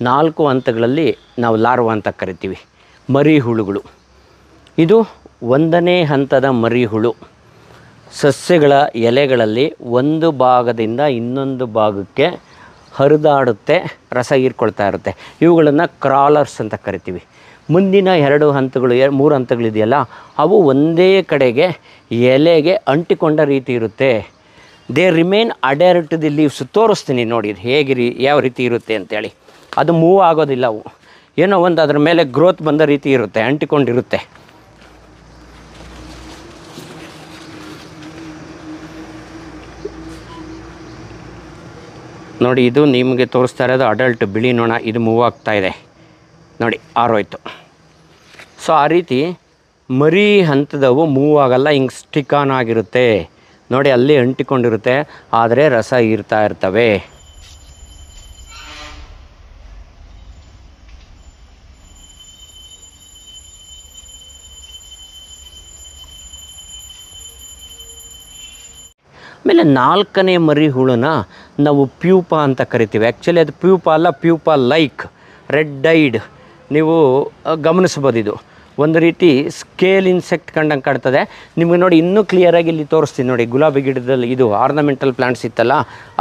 Speaker 1: ನಾಲ್ಕು ಹಂತಗಳಲ್ಲಿ ನಾವು ಲಾರ್ವ ಅಂತ ಕರಿತೀವಿ, ಮರಿಹುಳುಗಳು. ಇದು ಒಂದನೇ ಹಂತದ ಮರಿಹುಳು. ಸಸ್ಯಗಳ ಎಲೆಗಳಲ್ಲಿ ಒಂದು ಭಾಗದಿಂದ ಇನ್ನೊಂದು ಭಾಗಕ್ಕೆ ಹರಿದಾಡುತ್ತೆ, ರಸ ಹೀರ್ಕೊಳ್ತಾ ಇರುತ್ತೆ. ಇವುಗಳನ್ನು ಕ್ರಾಲರ್ಸ್ ಅಂತ ಕರಿತೀವಿ. ಮುಂದಿನ ಎರಡು ಹಂತಗಳು ಎ ಮೂರು ಹಂತಗಳಿದೆಯಲ್ಲ, ಅವು ಒಂದೇ ಕಡೆಗೆ ಎಲೆಗೆ ಅಂಟಿಕೊಂಡ ರೀತಿ ಇರುತ್ತೆ. They remain adhere the leaves ತೋರಿಸ್ತೀನಿ ನೋಡಿ ಹೇಗೆ ರೀ ಯಾವ ರೀತಿ ಇರುತ್ತೆ ಅಂತೇಳಿ. ಅದು ಮೂವ್ ಆಗೋದಿಲ್ಲ ಅವು. ಏನೋ ಒಂದು ಅದರ ಮೇಲೆ ಗ್ರೋತ್ ಬಂದ ರೀತಿ ಇರುತ್ತೆ, ಅಂಟಿಕೊಂಡಿರುತ್ತೆ. ನೋಡಿ, ಇದು ನಿಮಗೆ ತೋರಿಸ್ತಾ ಇರೋದು ಅಡಲ್ಟ್ ಬಿಳಿ ನೋಣ, ಇದು ಮೂವ್ ಆಗ್ತಾ ಇದೆ. ನೋಡಿ, ಆರೋಯಿತು. ಸೊ ಆ ರೀತಿ ಮರಿ ಹಂತದವು ಮೂವ್ ಆಗಲ್ಲ, ಹಿಂಗೆ ಸ್ಟಿಕ್ ಆನ್ ಆಗಿರುತ್ತೆ. ನೋಡಿ, ಅಲ್ಲಿ ಅಂಟಿಕೊಂಡಿರುತ್ತೆ, ಆದರೆ ರಸ ಇರ್ತಾ ಇರ್ತವೆ. ಆಮೇಲೆ ನಾಲ್ಕನೇ ಮರಿ ಹುಳನ ನಾವು ಪ್ಯೂಪ ಅಂತ ಕರಿತೀವಿ. ಆ್ಯಕ್ಚುಲಿ ಅದು ಪ್ಯೂಪ ಅಲ್ಲ ಪ್ಯೂಪ ಲೈಕ್ ರೆಡ್ ಐಡ್ ನೀವು ಗಮನಿಸ್ಬೋದು ಇದು. ಒಂದು ರೀತಿ ಸ್ಕೇಲ್ ಇನ್ಸೆಕ್ಟ್ ಕಂಡಂಗೆ ಕಾಣ್ತದೆ. ನಿಮಗೆ ನೋಡಿ ಇನ್ನೂ ಕ್ಲಿಯರಾಗಿ ಇಲ್ಲಿ ತೋರಿಸ್ತೀನಿ ನೋಡಿ. ಗುಲಾಬಿ ಗಿಡದಲ್ಲಿ ಇದು ಆರ್ನಮೆಂಟಲ್ ಪ್ಲ್ಯಾಂಟ್ಸ್ ಇತ್ತಲ್ಲ,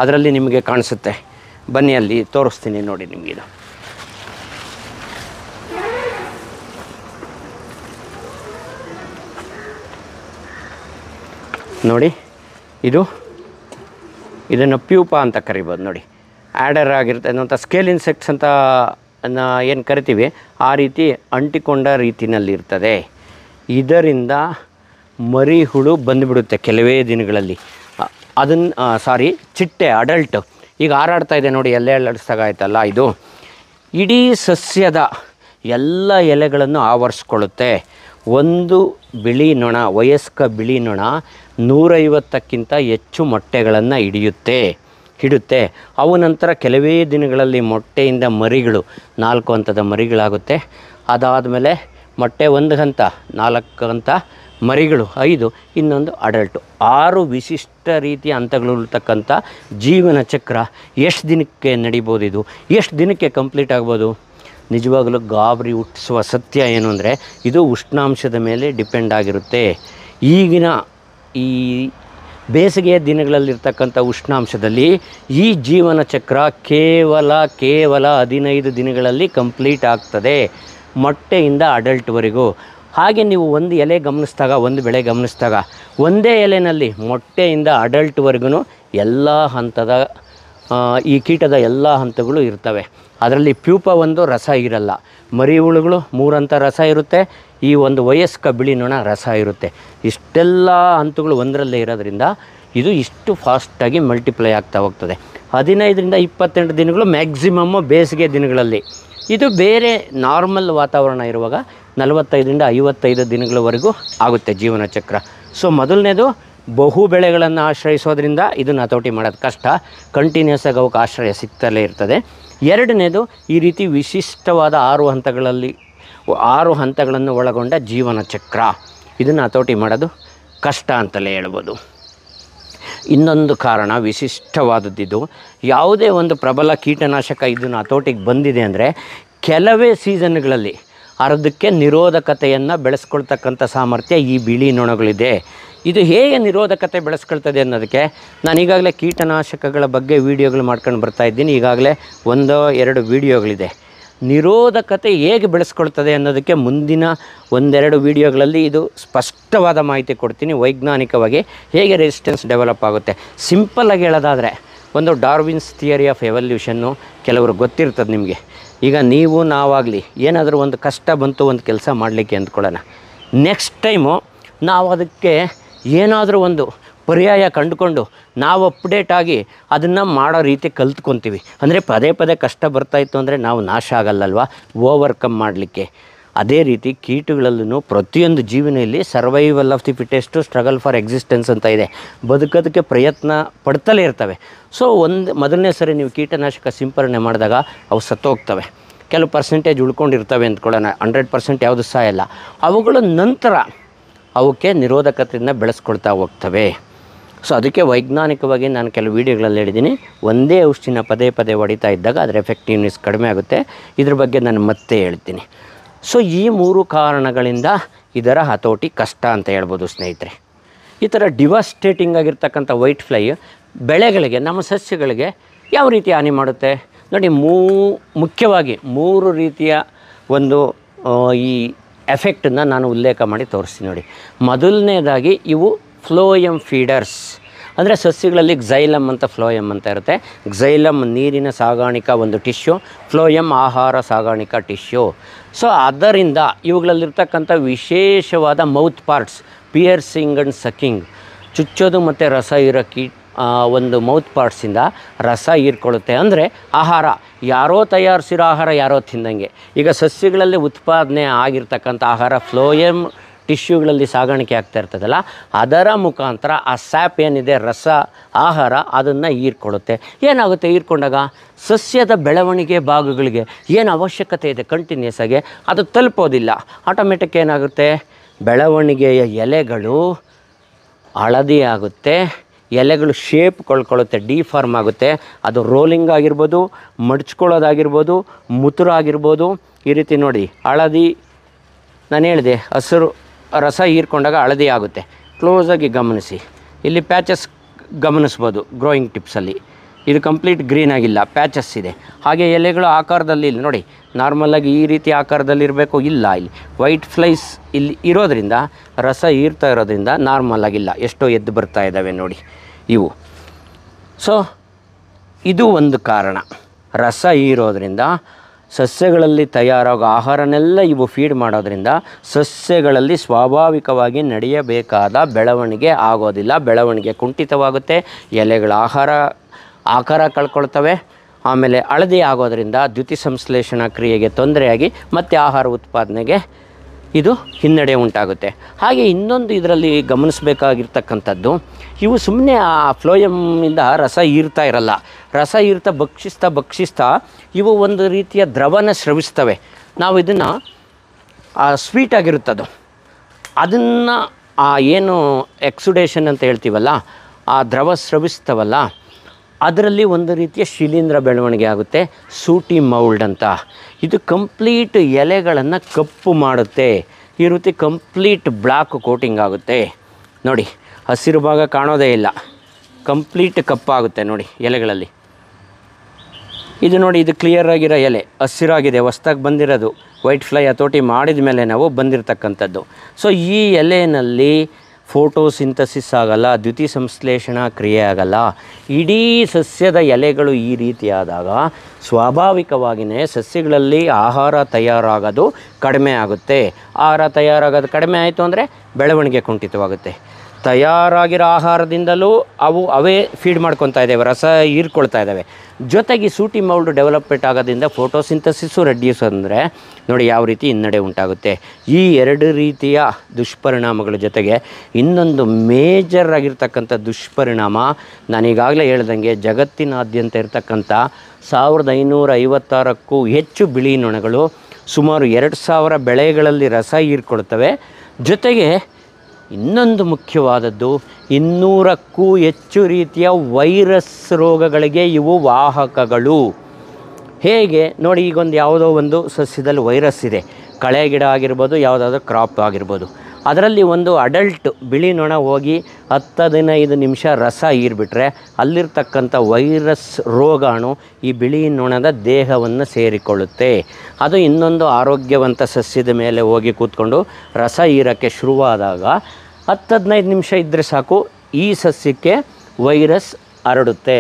Speaker 1: ಅದರಲ್ಲಿ ನಿಮಗೆ ಕಾಣಿಸುತ್ತೆ. ಬನ್ನಿ ಅಲ್ಲಿ, ತೋರಿಸ್ತೀನಿ ನೋಡಿ ನಿಮಗಿದು ನೋಡಿ, ಇದು, ಇದನ್ನು ಪ್ಯೂಪ ಅಂತ ಕರಿಬೋದು ನೋಡಿ. ಆ್ಯಡರ್ ಆಗಿರುತ್ತೆ ಸ್ಕೇಲ್ ಇನ್ಸೆಕ್ಟ್ಸ್ ಅಂತ ಏನು ಕರಿತೀವಿ? ಆ ರೀತಿ ಅಂಟಿಕೊಂಡ ರೀತಿಯಲ್ಲಿರ್ತದೆ ಇದರಿಂದ ಮರಿ ಹುಳು ಬಂದುಬಿಡುತ್ತೆ ಕೆಲವೇ ದಿನಗಳಲ್ಲಿ. ಅದನ್ನು ಸಾರಿ ಚಿಟ್ಟೆ ಅಡಲ್ಟ್ ಈಗ ಹಾರಾಡ್ತಾ ಇದೆ ನೋಡಿ ಎಲ್ಲೆ ಅಲ್ಲಾಡಿಸ್ದಾಗ ಆಯ್ತಲ್ಲ ಇದು. ಇಡೀ ಸಸ್ಯದ ಎಲ್ಲ ಎಲೆಗಳನ್ನು ಆವರಿಸ್ಕೊಳ್ಳುತ್ತೆ. ಒಂದು ಬಿಳಿ ನೊಣ, ವಯಸ್ಕ ಬಿಳಿ ನೊಣ ನೂರೈವತ್ತಕ್ಕಿಂತ ಹೆಚ್ಚು ಮೊಟ್ಟೆಗಳನ್ನು ಹಿಡಿಯುತ್ತೆ. ಹಿಡುತ್ತೆ. ಅವು ನಂತರ ಕೆಲವೇ ದಿನಗಳಲ್ಲಿ ಮೊಟ್ಟೆಯಿಂದ ಮರಿಗಳು, ನಾಲ್ಕು ಹಂತದ ಮರಿಗಳಾಗುತ್ತೆ. ಅದಾದ ಮೇಲೆ ಮೊಟ್ಟೆ ಒಂದು ಹಂತ, ನಾಲ್ಕು ಹಂತ ಮರಿಗಳು, ಐದು, ಇನ್ನೊಂದು ಅಡಲ್ಟು. ಆರು ವಿಶಿಷ್ಟ ರೀತಿಯ ಹಂತಗಳು ಇರ್ತಕ್ಕಂಥ ಜೀವನ ಚಕ್ರ ಎಷ್ಟು ದಿನಕ್ಕೆ ನಡಿಬೋದು ಇದು? ಎಷ್ಟು ದಿನಕ್ಕೆ ಕಂಪ್ಲೀಟ್ ಆಗ್ಬೋದು? ನಿಜವಾಗಲೂ ಗಾಬರಿ ಹುಟ್ಟಿಸುವ ಸತ್ಯ ಏನು ಅಂದರೆ, ಇದು ಉಷ್ಣಾಂಶದ ಮೇಲೆ ಡಿಪೆಂಡ್ ಆಗಿರುತ್ತೆ. ಈಗಿನ ಈ ಬೇಸಿಗೆಯ ದಿನಗಳಲ್ಲಿರ್ತಕ್ಕಂಥ ಉಷ್ಣಾಂಶದಲ್ಲಿ ಈ ಜೀವನ ಚಕ್ರ ಕೇವಲ ಕೇವಲ ಹದಿನೈದು ದಿನಗಳಲ್ಲಿ ಕಂಪ್ಲೀಟ್ ಆಗ್ತದೆ, ಮೊಟ್ಟೆಯಿಂದ ಅಡಲ್ಟ್ವರೆಗೂ ಹಾಗೆ ನೀವು ಒಂದು ಎಲೆ ಗಮನಿಸಿದಾಗ, ಒಂದು ಬೆಳೆ ಗಮನಿಸಿದಾಗ, ಒಂದೇ ಎಲೆಯಲ್ಲಿ ಮೊಟ್ಟೆಯಿಂದ ಅಡಲ್ಟ್ವರೆಗೂ ಎಲ್ಲ ಹಂತದ ಈ ಕೀಟದ ಎಲ್ಲ ಹಂತಗಳು ಇರ್ತವೆ. ಅದರಲ್ಲಿ ಪ್ಯೂಪ ಒಂದು ರಸ ಇರಲ್ಲ. ಮರಿ ಹುಳುಗಳು ಮೂರಂಥ ರಸ ಇರುತ್ತೆ. ಈ ಒಂದು ವಯಸ್ಕ ಬಿಳಿ ನೊಣ ರಸ ಇರುತ್ತೆ. ಇಷ್ಟೆಲ್ಲ ಹಂತಗಳು ಒಂದರಲ್ಲೇ ಇರೋದ್ರಿಂದ ಇದು ಇಷ್ಟು ಫಾಸ್ಟಾಗಿ ಮಲ್ಟಿಪ್ಲೈ ಆಗ್ತಾ ಹೋಗ್ತದೆ. ಹದಿನೈದರಿಂದ ಇಪ್ಪತ್ತೆಂಟು ದಿನಗಳು ಮ್ಯಾಕ್ಸಿಮಮ್ಮು ಬೇಸಿಗೆ ದಿನಗಳಲ್ಲಿ. ಇದು ಬೇರೆ ನಾರ್ಮಲ್ ವಾತಾವರಣ ಇರುವಾಗ ನಲವತ್ತೈದರಿಂದ ಐವತ್ತೈದು ದಿನಗಳವರೆಗೂ ಆಗುತ್ತೆ ಜೀವನ ಚಕ್ರ. ಸೊ ಮೊದಲನೇದು ಬಹು ಬೆಳೆಗಳನ್ನು ಆಶ್ರಯಿಸೋದ್ರಿಂದ ಇದನ್ನು ಹತೋಟಿ ಮಾಡೋದು ಕಷ್ಟ. ಕಂಟಿನ್ಯೂಸ್ ಆಗಿ ಅವಕ್ಕೆ ಆಶ್ರಯ ಸಿಗ್ತಲೇ ಇರ್ತದೆ. ಎರಡನೇದು ಈ ರೀತಿ ವಿಶಿಷ್ಟವಾದ ಆರು ಹಂತಗಳಲ್ಲಿ ಆರು ಹಂತಗಳನ್ನು ಒಳಗೊಂಡ ಜೀವನ ಚಕ್ರ. ಇದನ್ನು ಹತೋಟಿ ಮಾಡೋದು ಕಷ್ಟ ಅಂತಲೇ ಹೇಳ್ಬೋದು. ಇನ್ನೊಂದು ಕಾರಣ ವಿಶಿಷ್ಟವಾದದ್ದಿದು, ಯಾವುದೇ ಒಂದು ಪ್ರಬಲ ಕೀಟನಾಶಕ ಇದನ್ನು ಹತೋಟಿಗೆ ಬಂದಿದೆ ಅಂದರೆ ಕೆಲವೇ ಸೀಸನ್ಗಳಲ್ಲಿ ಅರ್ಧಕ್ಕೆ ನಿರೋಧಕತೆಯನ್ನು ಬೆಳೆಸ್ಕೊಳ್ತಕ್ಕಂಥ ಸಾಮರ್ಥ್ಯ ಈ ಬಿಳಿ ನೊಣಗಳಿದೆ. ಇದು ಹೇಗೆ ನಿರೋಧಕತೆ ಬೆಳೆಸ್ಕೊಳ್ತದೆ ಅನ್ನೋದಕ್ಕೆ ನಾನು ಈಗಾಗಲೇ ಕೀಟನಾಶಕಗಳ ಬಗ್ಗೆ ವೀಡಿಯೋಗಳು ಮಾಡ್ಕೊಂಡು ಬರ್ತಾ ಇದ್ದೀನಿ. ಈಗಾಗಲೇ ಒಂದೋ ಎರಡು ವೀಡಿಯೋಗಳಿದೆ. ನಿರೋಧಕತೆ ಹೇಗೆ ಬೆಳೆಸ್ಕೊಳ್ತದೆ ಅನ್ನೋದಕ್ಕೆ ಮುಂದಿನ ಒಂದೆರಡು ವಿಡಿಯೋಗಳಲ್ಲಿ ಇದು ಸ್ಪಷ್ಟವಾದ ಮಾಹಿತಿ ಕೊಡ್ತೀನಿ ವೈಜ್ಞಾನಿಕವಾಗಿ ಹೇಗೆ ರೆಸಿಸ್ಟೆನ್ಸ್ ಡೆವಲಪ್ ಆಗುತ್ತೆ. ಸಿಂಪಲ್ಲಾಗಿ ಹೇಳೋದಾದರೆ, ಒಂದು ಡಾರ್ವಿನ್ಸ್ ಥಿಯರಿ ಆಫ್ ಎವಲ್ಯೂಷನ್ನು ಕೆಲವರು ಗೊತ್ತಿರ್ತದೆ ನಿಮಗೆ. ಈಗ ನೀವು, ನಾವಾಗಲಿ ಏನಾದರೂ ಒಂದು ಕಷ್ಟ ಬಂತು ಒಂದು ಕೆಲಸ ಮಾಡಲಿಕ್ಕೆ ಅಂದ್ಕೊಳ್ಳೋಣ. ನೆಕ್ಸ್ಟ್ ಟೈಮು ನಾವು ಅದಕ್ಕೆ ಏನಾದರೂ ಒಂದು ಪರ್ಯಾಯ ಕಂಡುಕೊಂಡು ನಾವು ಅಪ್ಡೇಟ್ ಆಗಿ ಅದನ್ನು ಮಾಡೋ ರೀತಿ ಕಲ್ತ್ಕೊತೀವಿ. ಅಂದರೆ ಪದೇ ಪದೇ ಕಷ್ಟ ಬರ್ತಾಯಿತ್ತು ಅಂದರೆ ನಾವು ನಾಶ ಆಗಲ್ಲಲ್ವ? ಓವರ್ಕಮ್ ಮಾಡಲಿಕ್ಕೆ. ಅದೇ ರೀತಿ ಕೀಟಗಳಲ್ಲೂ ಪ್ರತಿಯೊಂದು ಜೀವನೆಯಲ್ಲಿ survival of the fittest struggle for existence ಅಂತ ಇದೆ. ಬದುಕೋದಕ್ಕೆ ಪ್ರಯತ್ನ ಪಡ್ತಲೇ ಇರ್ತವೆ. ಸೊ ಒಂದು ಮೊದಲನೇ ಸರಿ ನೀವು ಕೀಟನಾಶಕ ಸಿಂಪರಣೆ ಮಾಡಿದಾಗ ಅವು ಸತ್ತೋಗ್ತವೆ. ಕೆಲವು ಪರ್ಸೆಂಟೇಜ್ ಉಳ್ಕೊಂಡಿರ್ತವೆ ಅಂದ್ಕೊಳ್ಳೋಣ. ಹಂಡ್ರೆಡ್ ಪರ್ಸೆಂಟ್ ಯಾವುದು ಸಾಯಲ್ಲ ಅವುಗಳ ನಂತರ ಅವಕ್ಕೆ ನಿರೋಧಕತೆಯನ್ನು ಬೆಳೆಸ್ಕೊಳ್ತಾ ಹೋಗ್ತವೆ. ಸೊ ಅದಕ್ಕೆ ವೈಜ್ಞಾನಿಕವಾಗಿ ನಾನು ಕೆಲವು ವೀಡಿಯೋಗಳಲ್ಲಿ ಹೇಳಿದ್ದೀನಿ. ಒಂದೇ ಔಷಧಿನ ಪದೇ ಪದೇ ಹೊಡಿತಾ ಇದ್ದಾಗ ಅದರ ಎಫೆಕ್ಟಿವ್ನೆಸ್ ಕಡಿಮೆ ಆಗುತ್ತೆ. ಇದ್ರ ಬಗ್ಗೆ ನಾನು ಮತ್ತೆ ಹೇಳ್ತೀನಿ. ಸೊ ಈ ಮೂರು ಕಾರಣಗಳಿಂದ ಇದರ ಹತೋಟಿ ಕಷ್ಟ ಅಂತ ಹೇಳ್ಬೋದು ಸ್ನೇಹಿತರೆ. ಈ ಥರ ಡಿವಾಸ್ಟೇಟಿಂಗ್ ಆಗಿರ್ತಕ್ಕಂಥ ವೈಟ್ ಫ್ಲೈ ಬೆಳೆಗಳಿಗೆ, ನಮ್ಮ ಸಸ್ಯಗಳಿಗೆ ಯಾವ ರೀತಿ ಹಾನಿ ಮಾಡುತ್ತೆ? ನೋಡಿ, ಮೂ, ಮುಖ್ಯವಾಗಿ ಮೂರು ರೀತಿಯ ಒಂದು ಈ ಎಫೆಕ್ಟನ್ನು ನಾನು ಉಲ್ಲೇಖ ಮಾಡಿ ತೋರಿಸ್ತೀನಿ ನೋಡಿ. ಮೊದಲನೇದಾಗಿ ಇವು ಫ್ಲೋಯಮ್ ಫೀಡರ್ಸ್. ಅಂದರೆ ಸಸ್ಯಗಳಲ್ಲಿ ಗ್ಸೈಲಮ್ ಅಂತ ಫ್ಲೋಯಮ್ ಅಂತ ಇರುತ್ತೆ. ಗ್ಸೈಲಮ್ ನೀರಿನ ಸಾಗಾಣಿಕಾ ಒಂದು ಟಿಶ್ಯೂ ಫ್ಲೋಯಮ್ ಆಹಾರ ಸಾಗಾಣಿಕಾ ಟಿಶ್ಯೂ ಸೊ ಅದರಿಂದ ಇವುಗಳಲ್ಲಿರ್ತಕ್ಕಂಥ ವಿಶೇಷವಾದ mouth parts piercing and sucking ಚುಚ್ಚೋದು ಮತ್ತು ರಸ ಇರೋ ಕಿ ಒಂದು ಮೌತ್ ಪಾರ್ಟ್ಸಿಂದ ರಸ ಹೀರ್ಕೊಳ್ಳುತ್ತೆ. ಅಂದರೆ ಆಹಾರ, ಯಾರೋ ತಯಾರಿಸಿರೋ ಆಹಾರ ಯಾರೋ ತಿಂದಂಗೆ. ಈಗ ಸಸ್ಯಗಳಲ್ಲಿ ಉತ್ಪಾದನೆ ಆಗಿರ್ತಕ್ಕಂಥ ಆಹಾರ ಫ್ಲೋಯಮ್ ಟಿಶ್ಯೂಗಳಲ್ಲಿ ಸಾಗಾಣಿಕೆ ಆಗ್ತಾ ಇರ್ತದಲ್ಲ, ಅದರ ಮುಖಾಂತರ ಆ ಸ್ಯಾಪ್ ಏನಿದೆ, ರಸ, ಆಹಾರ ಅದನ್ನು ಹೀರ್ಕೊಳ್ಳುತ್ತೆ. ಏನಾಗುತ್ತೆ ಹೀರ್ಕೊಂಡಾಗ? ಸಸ್ಯದ ಬೆಳವಣಿಗೆ ಭಾಗಗಳಿಗೆ ಏನು ಅವಶ್ಯಕತೆ ಇದೆ ಕಂಟಿನ್ಯೂಸ್ ಆಗಿ? ಅದು ತಲುಪೋದಿಲ್ಲ. ಆಟೋಮೆಟಿಕ್ ಏನಾಗುತ್ತೆ? ಬೆಳವಣಿಗೆಯ ಎಲೆಗಳು ಹಳದಿ ಆಗುತ್ತೆ, ಎಲೆಗಳು ಶೇಪ್ ಕಳ್ಕೊಳ್ಳುತ್ತೆ ಡಿಫಾರ್ಮ್ ಆಗುತ್ತೆ. ಅದು ರೋಲಿಂಗ್ ಆಗಿರ್ಬೋದು, ಮಡ್ಚ್ಕೊಳ್ಳೋದಾಗಿರ್ಬೋದು ಮುತುರ ಆಗಿರ್ಬೋದು ಈ ರೀತಿ ನೋಡಿ, ಹಳದಿ, ನಾನು ಹೇಳಿದೆ, ಹಸಿರು. ರಸ ಹೀರ್ಕೊಂಡಾಗ ಹಳದಿ ಆಗುತ್ತೆ. ಕ್ಲೋಸಾಗಿ ಗಮನಿಸಿ. ಇಲ್ಲಿ ಪ್ಯಾಚಸ್ ಗಮನಿಸ್ಬೋದು ಗ್ರೋಯಿಂಗ್ ಟಿಪ್ಸಲ್ಲಿ ಇದು ಕಂಪ್ಲೀಟ್ ಗ್ರೀನ್ ಆಗಿಲ್ಲ ಪ್ಯಾಚಸ್ ಇದೆ. ಹಾಗೆ ಎಲೆಗಳು ಆಕಾರದಲ್ಲಿ ಇಲ್ಲಿ. ನೋಡಿ ನಾರ್ಮಲಾಗಿ ಈ ರೀತಿ ಆಕಾರದಲ್ಲಿ ಇರಬೇಕು? ಇಲ್ಲ. ಇಲ್ಲಿ ವೈಟ್ ಫ್ಲೈಸ್ ಇಲ್ಲಿ ಇರೋದರಿಂದ, ರಸ ಹೀರ್ತಾ ಇರೋದ್ರಿಂದ ನಾರ್ಮಲ್ ಆಗಿಲ್ಲ. ಎಷ್ಟೋ ಎದ್ದು ಬರ್ತಾ ಇದ್ದಾವೆ ನೋಡಿ ಇವು. ಸೊ ಇದು ಒಂದು ಕಾರಣ. ರಸ ಹೀರೋದ್ರಿಂದ ಸಸ್ಯಗಳಲ್ಲಿ ತಯಾರಾಗೋ ಆಹಾರನೆಲ್ಲ ಇವು ಫೀಡ್ ಮಾಡೋದ್ರಿಂದ ಸಸ್ಯಗಳಲ್ಲಿ ಸ್ವಾಭಾವಿಕವಾಗಿ ನಡೆಯಬೇಕಾದ ಬೆಳವಣಿಗೆ ಆಗೋದಿಲ್ಲ. ಬೆಳವಣಿಗೆ ಕುಂಠಿತವಾಗುತ್ತೆ. ಎಲೆಗಳ ಆಹಾರ, ಆಕಾರ ಕಳ್ಕೊಳ್ತವೆ. ಆಮೇಲೆ ಹಳದಿ ಆಗೋದರಿಂದ ದ್ಯುತಿ ಸಂಶ್ಲೇಷಣಾ ಕ್ರಿಯೆಗೆ ತೊಂದರೆಯಾಗಿ ಮತ್ತೆ ಆಹಾರ ಉತ್ಪಾದನೆಗೆ ಇದು ಹಿನ್ನಡೆ ಉಂಟಾಗುತ್ತೆ. ಹಾಗೆ ಇನ್ನೊಂದು ಇದರಲ್ಲಿ ಗಮನಿಸಬೇಕಾಗಿರ್ತಕ್ಕಂಥದ್ದು, ಇವು ಸುಮ್ಮನೆ ಆ ಫ್ಲೋಯಮ್ಮಿಂದ ರಸ ಹೀರ್ತಾ ಇರಲ್ಲ. ರಸ ಹೀರ್ತಾ ಭಕ್ಷಿಸ್ತಾ ಭಕ್ಷಿಸ್ತಾ ಇವು ಒಂದು ರೀತಿಯ ದ್ರವನ ಸ್ರವಿಸ್ತವೆ. ನಾವು ಇದನ್ನು ಸ್ವೀಟ್ ಆಗಿರುತ್ತದು. ಅದನ್ನು ಆ ಏನು ಎಕ್ಸುಡೇಷನ್ ಅಂತ ಹೇಳ್ತೀವಲ್ಲ, ಆ ದ್ರವ ಸ್ರವಿಸ್ತವಲ್ಲ, ಅದರಲ್ಲಿ ಒಂದು ರೀತಿಯ ಶಿಲೀಂಧ್ರ ಬೆಳವಣಿಗೆ ಆಗುತ್ತೆ. ಸೂಟಿ ಮೌಲ್ಡ್ ಅಂತ. ಇದು ಕಂಪ್ಲೀಟ್ ಎಲೆಗಳನ್ನು ಕಪ್ಪು ಮಾಡುತ್ತೆ. ಈ ರೀತಿ ಕಂಪ್ಲೀಟ್ ಬ್ಲ್ಯಾಕ್ ಕೋಟಿಂಗ್ ಆಗುತ್ತೆ. ನೋಡಿ, ಹಸಿರು ಭಾಗ ಕಾಣೋದೇ ಇಲ್ಲ. ಕಂಪ್ಲೀಟ್ ಕಪ್ಪಾಗುತ್ತೆ ನೋಡಿ, ಎಲೆಗಳಲ್ಲಿ. ಇದು ನೋಡಿ, ಇದು ಕ್ಲಿಯರ್ ಆಗಿರೋ ಎಲೆ. ಹಸಿರಾಗಿದೆ, ಹೊಸ್ದಾಗಿ ಬಂದಿರೋದು. ವೈಟ್ ಫ್ಲೈ ಹತೋಟಿ ಮಾಡಿದ ಮೇಲೆ ನಾವು ಬಂದಿರತಕ್ಕಂಥದ್ದು. ಸೊ ಈ ಎಲೆಯಲ್ಲಿ ಫೋಟೋಸಿಂಥಸಿಸ್ ಆಗಲ್ಲ, ದ್ಯುತಿ ಸಂಶ್ಲೇಷಣಾ ಕ್ರಿಯೆ ಆಗಲ್ಲ, ಇಡೀ ಸಸ್ಯದ ಎಲೆಗಳು ಈ ರೀತಿಯಾದಾಗ ಸ್ವಾಭಾವಿಕವಾಗಿಯೇ ಸಸ್ಯಗಳಲ್ಲಿ ಆಹಾರ ತಯಾರಾಗೋದು ಕಡಿಮೆ ಆಗುತ್ತೆ. ಆಹಾರ ತಯಾರಾಗೋದು ಕಡಿಮೆ ಆಯಿತು ಅಂದರೆ ಬೆಳವಣಿಗೆ ಕುಂಠಿತವಾಗುತ್ತೆ. ತಯಾರಾಗಿರೋ ಆಹಾರದಿಂದಲೂ ಅವು ಅವೇ ಫೀಡ್ ಮಾಡ್ಕೊತಾ ಇದ್ದಾವೆ ರಸ ಹೀರ್ಕೊಳ್ತಾ ಇದ್ದಾವೆ ಜೊತೆಗೆ ಸೂಟಿ ಮೌಲ್ಡ್ ಡೆವಲಪ್ಮೆಂಟ್ ಆಗೋದ್ರಿಂದ ಫೋಟೋಸಿಂಥಸಿಸು ರೆಡ್ಯೂಸ್ ಅಂದರೆ ನೋಡಿ ಯಾವ ರೀತಿ ಹಿನ್ನಡೆ ಉಂಟಾಗುತ್ತೆ. ಈ ಎರಡು ರೀತಿಯ ದುಷ್ಪರಿಣಾಮಗಳ ಜೊತೆಗೆ ಇನ್ನೊಂದು ಮೇಜರ್ ಆಗಿರ್ತಕ್ಕಂಥ ದುಷ್ಪರಿಣಾಮ ನಾನೀಗಾಗಲೇ ಹೇಳ್ದಂಗೆ ಜಗತ್ತಿನಾದ್ಯಂತ ಇರತಕ್ಕಂಥ ಸಾವಿರದ ಐನೂರ ಐವತ್ತಾರಕ್ಕೂ ಹೆಚ್ಚು ಬಿಳಿ ನೊಣಗಳು ಸುಮಾರು ಎರಡು ಸಾವಿರ ಬೆಳೆಗಳಲ್ಲಿ ರಸ ಹೀರ್ಕೊಳ್ತವೆ. ಜೊತೆಗೆ ಇನ್ನೊಂದು ಮುಖ್ಯವಾದದ್ದು, ಇನ್ನೂರಕ್ಕೂ ಹೆಚ್ಚು ರೀತಿಯ ವೈರಸ್ ರೋಗಗಳಿಗೆ ಇವು ವಾಹಕಗಳು. ಹೇಗೆ? ನೋಡಿ, ಈಗೊಂದು ಯಾವುದೋ ಒಂದು ಸಸ್ಯದಲ್ಲಿ ವೈರಸ್ ಇದೆ. ಕಳೆ ಗಿಡ ಆಗಿರ್ಬೋದು, ಯಾವುದಾದ್ರೂ ಕ್ರಾಪ್ ಆಗಿರ್ಬೋದು. ಅದರಲ್ಲಿ ಒಂದು ಅಡಲ್ಟ್ ಬಿಳಿ ನೊಣ ಹೋಗಿ ಹತ್ತು ಹದಿನೈದು ನಿಮಿಷ ರಸ ಹೀರ್ಬಿಟ್ರೆ ಅಲ್ಲಿರ್ತಕ್ಕಂಥ ವೈರಸ್ ರೋಗಾಣು ಈ ಬಿಳಿ ನೊಣದ ದೇಹವನ್ನು ಸೇರಿಕೊಳ್ಳುತ್ತೆ. ಅದು ಇನ್ನೊಂದು ಆರೋಗ್ಯವಂತ ಸಸ್ಯದ ಮೇಲೆ ಹೋಗಿ ಕೂತ್ಕೊಂಡು ರಸ ಹೀರೋಕ್ಕೆ ಶುರುವಾದಾಗ ಹತ್ತು ಹದಿನೈದು ನಿಮಿಷ ಇದ್ದರೆ ಸಾಕು, ಈ ಸಸ್ಯಕ್ಕೆ ವೈರಸ್ ಹರಡುತ್ತೆ.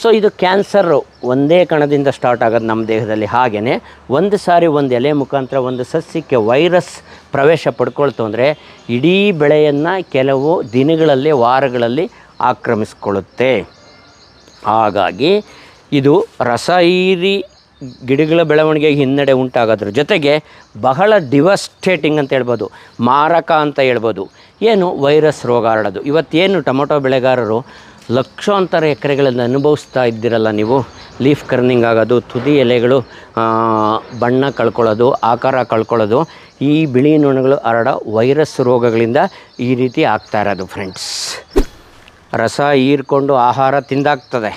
Speaker 1: ಸೊ ಇದು ಕ್ಯಾನ್ಸರ್ ಒಂದೇ ಕಣದಿಂದ ಸ್ಟಾರ್ಟ್ ಆಗೋದು ನಮ್ಮ ದೇಹದಲ್ಲಿ ಹಾಗೆಯೇ ಒಂದು ಸಾರಿ ಒಂದು ಎಲೆ ಮುಖಾಂತರ ಒಂದು ಸಸ್ಯಕ್ಕೆ ವೈರಸ್ ಪ್ರವೇಶ ಪಡ್ಕೊಳ್ತು ಅಂದರೆ ಇಡೀ ಬೆಳೆಯನ್ನು ಕೆಲವು ದಿನಗಳಲ್ಲಿ, ವಾರಗಳಲ್ಲಿ ಆಕ್ರಮಿಸ್ಕೊಳ್ಳುತ್ತೆ. ಹಾಗಾಗಿ ಇದು ರಸ ಹೀರಿ ಗಿಡಗಳ ಬೆಳವಣಿಗೆ ಹಿನ್ನಡೆ ಉಂಟಾಗೋದ್ರ ಜೊತೆಗೆ ಬಹಳ ಡಿವಸ್ಟೇಟಿಂಗ್ ಅಂತ ಹೇಳ್ಬೋದು, ಮಾರಕ ಅಂತ ಹೇಳ್ಬೋದು. ಏನು ವೈರಸ್ ರೋಗ ಹರಡೋದು. ಇವತ್ತೇನು ಟೊಮೊಟೊ ಬೆಳೆಗಾರರು ಲಕ್ಷಾಂತರ ಎಕರೆಗಳನ್ನು ಅನುಭವಿಸ್ತಾ ಇದ್ದೀರಲ್ಲ ನೀವು? ಲೀಫ್ ಕರ್ನಿಂಗ್ ಆಗೋದು, ತುದಿ ಎಲೆಗಳು ಬಣ್ಣ ಕಳ್ಕೊಳ್ಳೋದು, ಆಕಾರ ಕಳ್ಕೊಳ್ಳೋದು ಈ ಬಿಳಿ ನೊಣಗಳು ಹರಡೋ ವೈರಸ್ ರೋಗಗಳಿಂದ ಈ ರೀತಿ ಆಗ್ತಾ ಇರೋದು ಫ್ರೆಂಡ್ಸ್ ರಸ ಹೀರ್ಕೊಂಡು ಆಹಾರ ತಿಂದಾಗ್ತದೆ.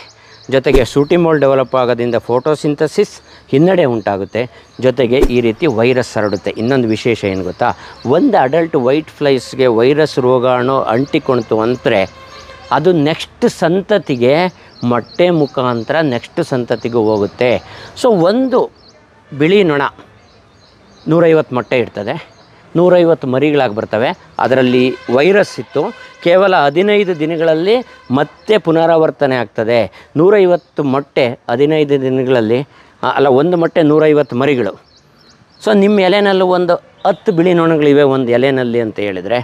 Speaker 1: ಜೊತೆಗೆ ಸೂಟಿಮೋಲ್ ಡೆವಲಪ್ ಆಗೋದ್ರಿಂದ ಫೋಟೋಸಿಂಥಸಿಸ್ ಹಿನ್ನಡೆ ಉಂಟಾಗುತ್ತೆ. ಜೊತೆಗೆ ಈ ರೀತಿ ವೈರಸ್ ಹರಡುತ್ತೆ. ಇನ್ನೊಂದು ವಿಶೇಷ ಏನು ಗೊತ್ತಾ? ಒಂದು ಅಡಲ್ಟ್ ವೈಟ್ ಫ್ಲೈಸ್ಗೆ ವೈರಸ್ ರೋಗಾಣು ಅಂಟಿಕೊಳ್ತು ಅಂದರೆ ಅದು ನೆಕ್ಸ್ಟ್ ಸಂತತಿಗೆ ಮೊಟ್ಟೆ ಮುಖಾಂತರ ನೆಕ್ಸ್ಟ್ ಸಂತತಿಗೆ ಹೋಗುತ್ತೆ. ಸೊ ಒಂದು ಬಿಳಿ ನೊಣ ನೂರೈವತ್ತು ಮೊಟ್ಟೆ ಇರ್ತದೆ. ನೂರೈವತ್ತು ಮರಿಗಳಾಗಿ ಬರ್ತವೆ. ಅದರಲ್ಲಿ ವೈರಸ್ ಇತ್ತು. ಕೇವಲ ಹದಿನೈದು ದಿನಗಳಲ್ಲಿ ಮತ್ತೆ ಪುನರಾವರ್ತನೆ ಆಗ್ತದೆ. ನೂರೈವತ್ತು ಮೊಟ್ಟೆ ಹದಿನೈದು ದಿನಗಳಲ್ಲಿ ಅಲ್ಲ, ಒಂದು ಮೊಟ್ಟೆ ನೂರೈವತ್ತು ಮರಿಗಳು. ಸೊ ನಿಮ್ಮ ಎಲೆನಲ್ಲೂ ಒಂದು ಹತ್ತು ಬಿಳಿ ನೊಣಗಳಿವೆ, ಒಂದು ಎಲೆನಲ್ಲಿ ಅಂತ ಹೇಳಿದರೆ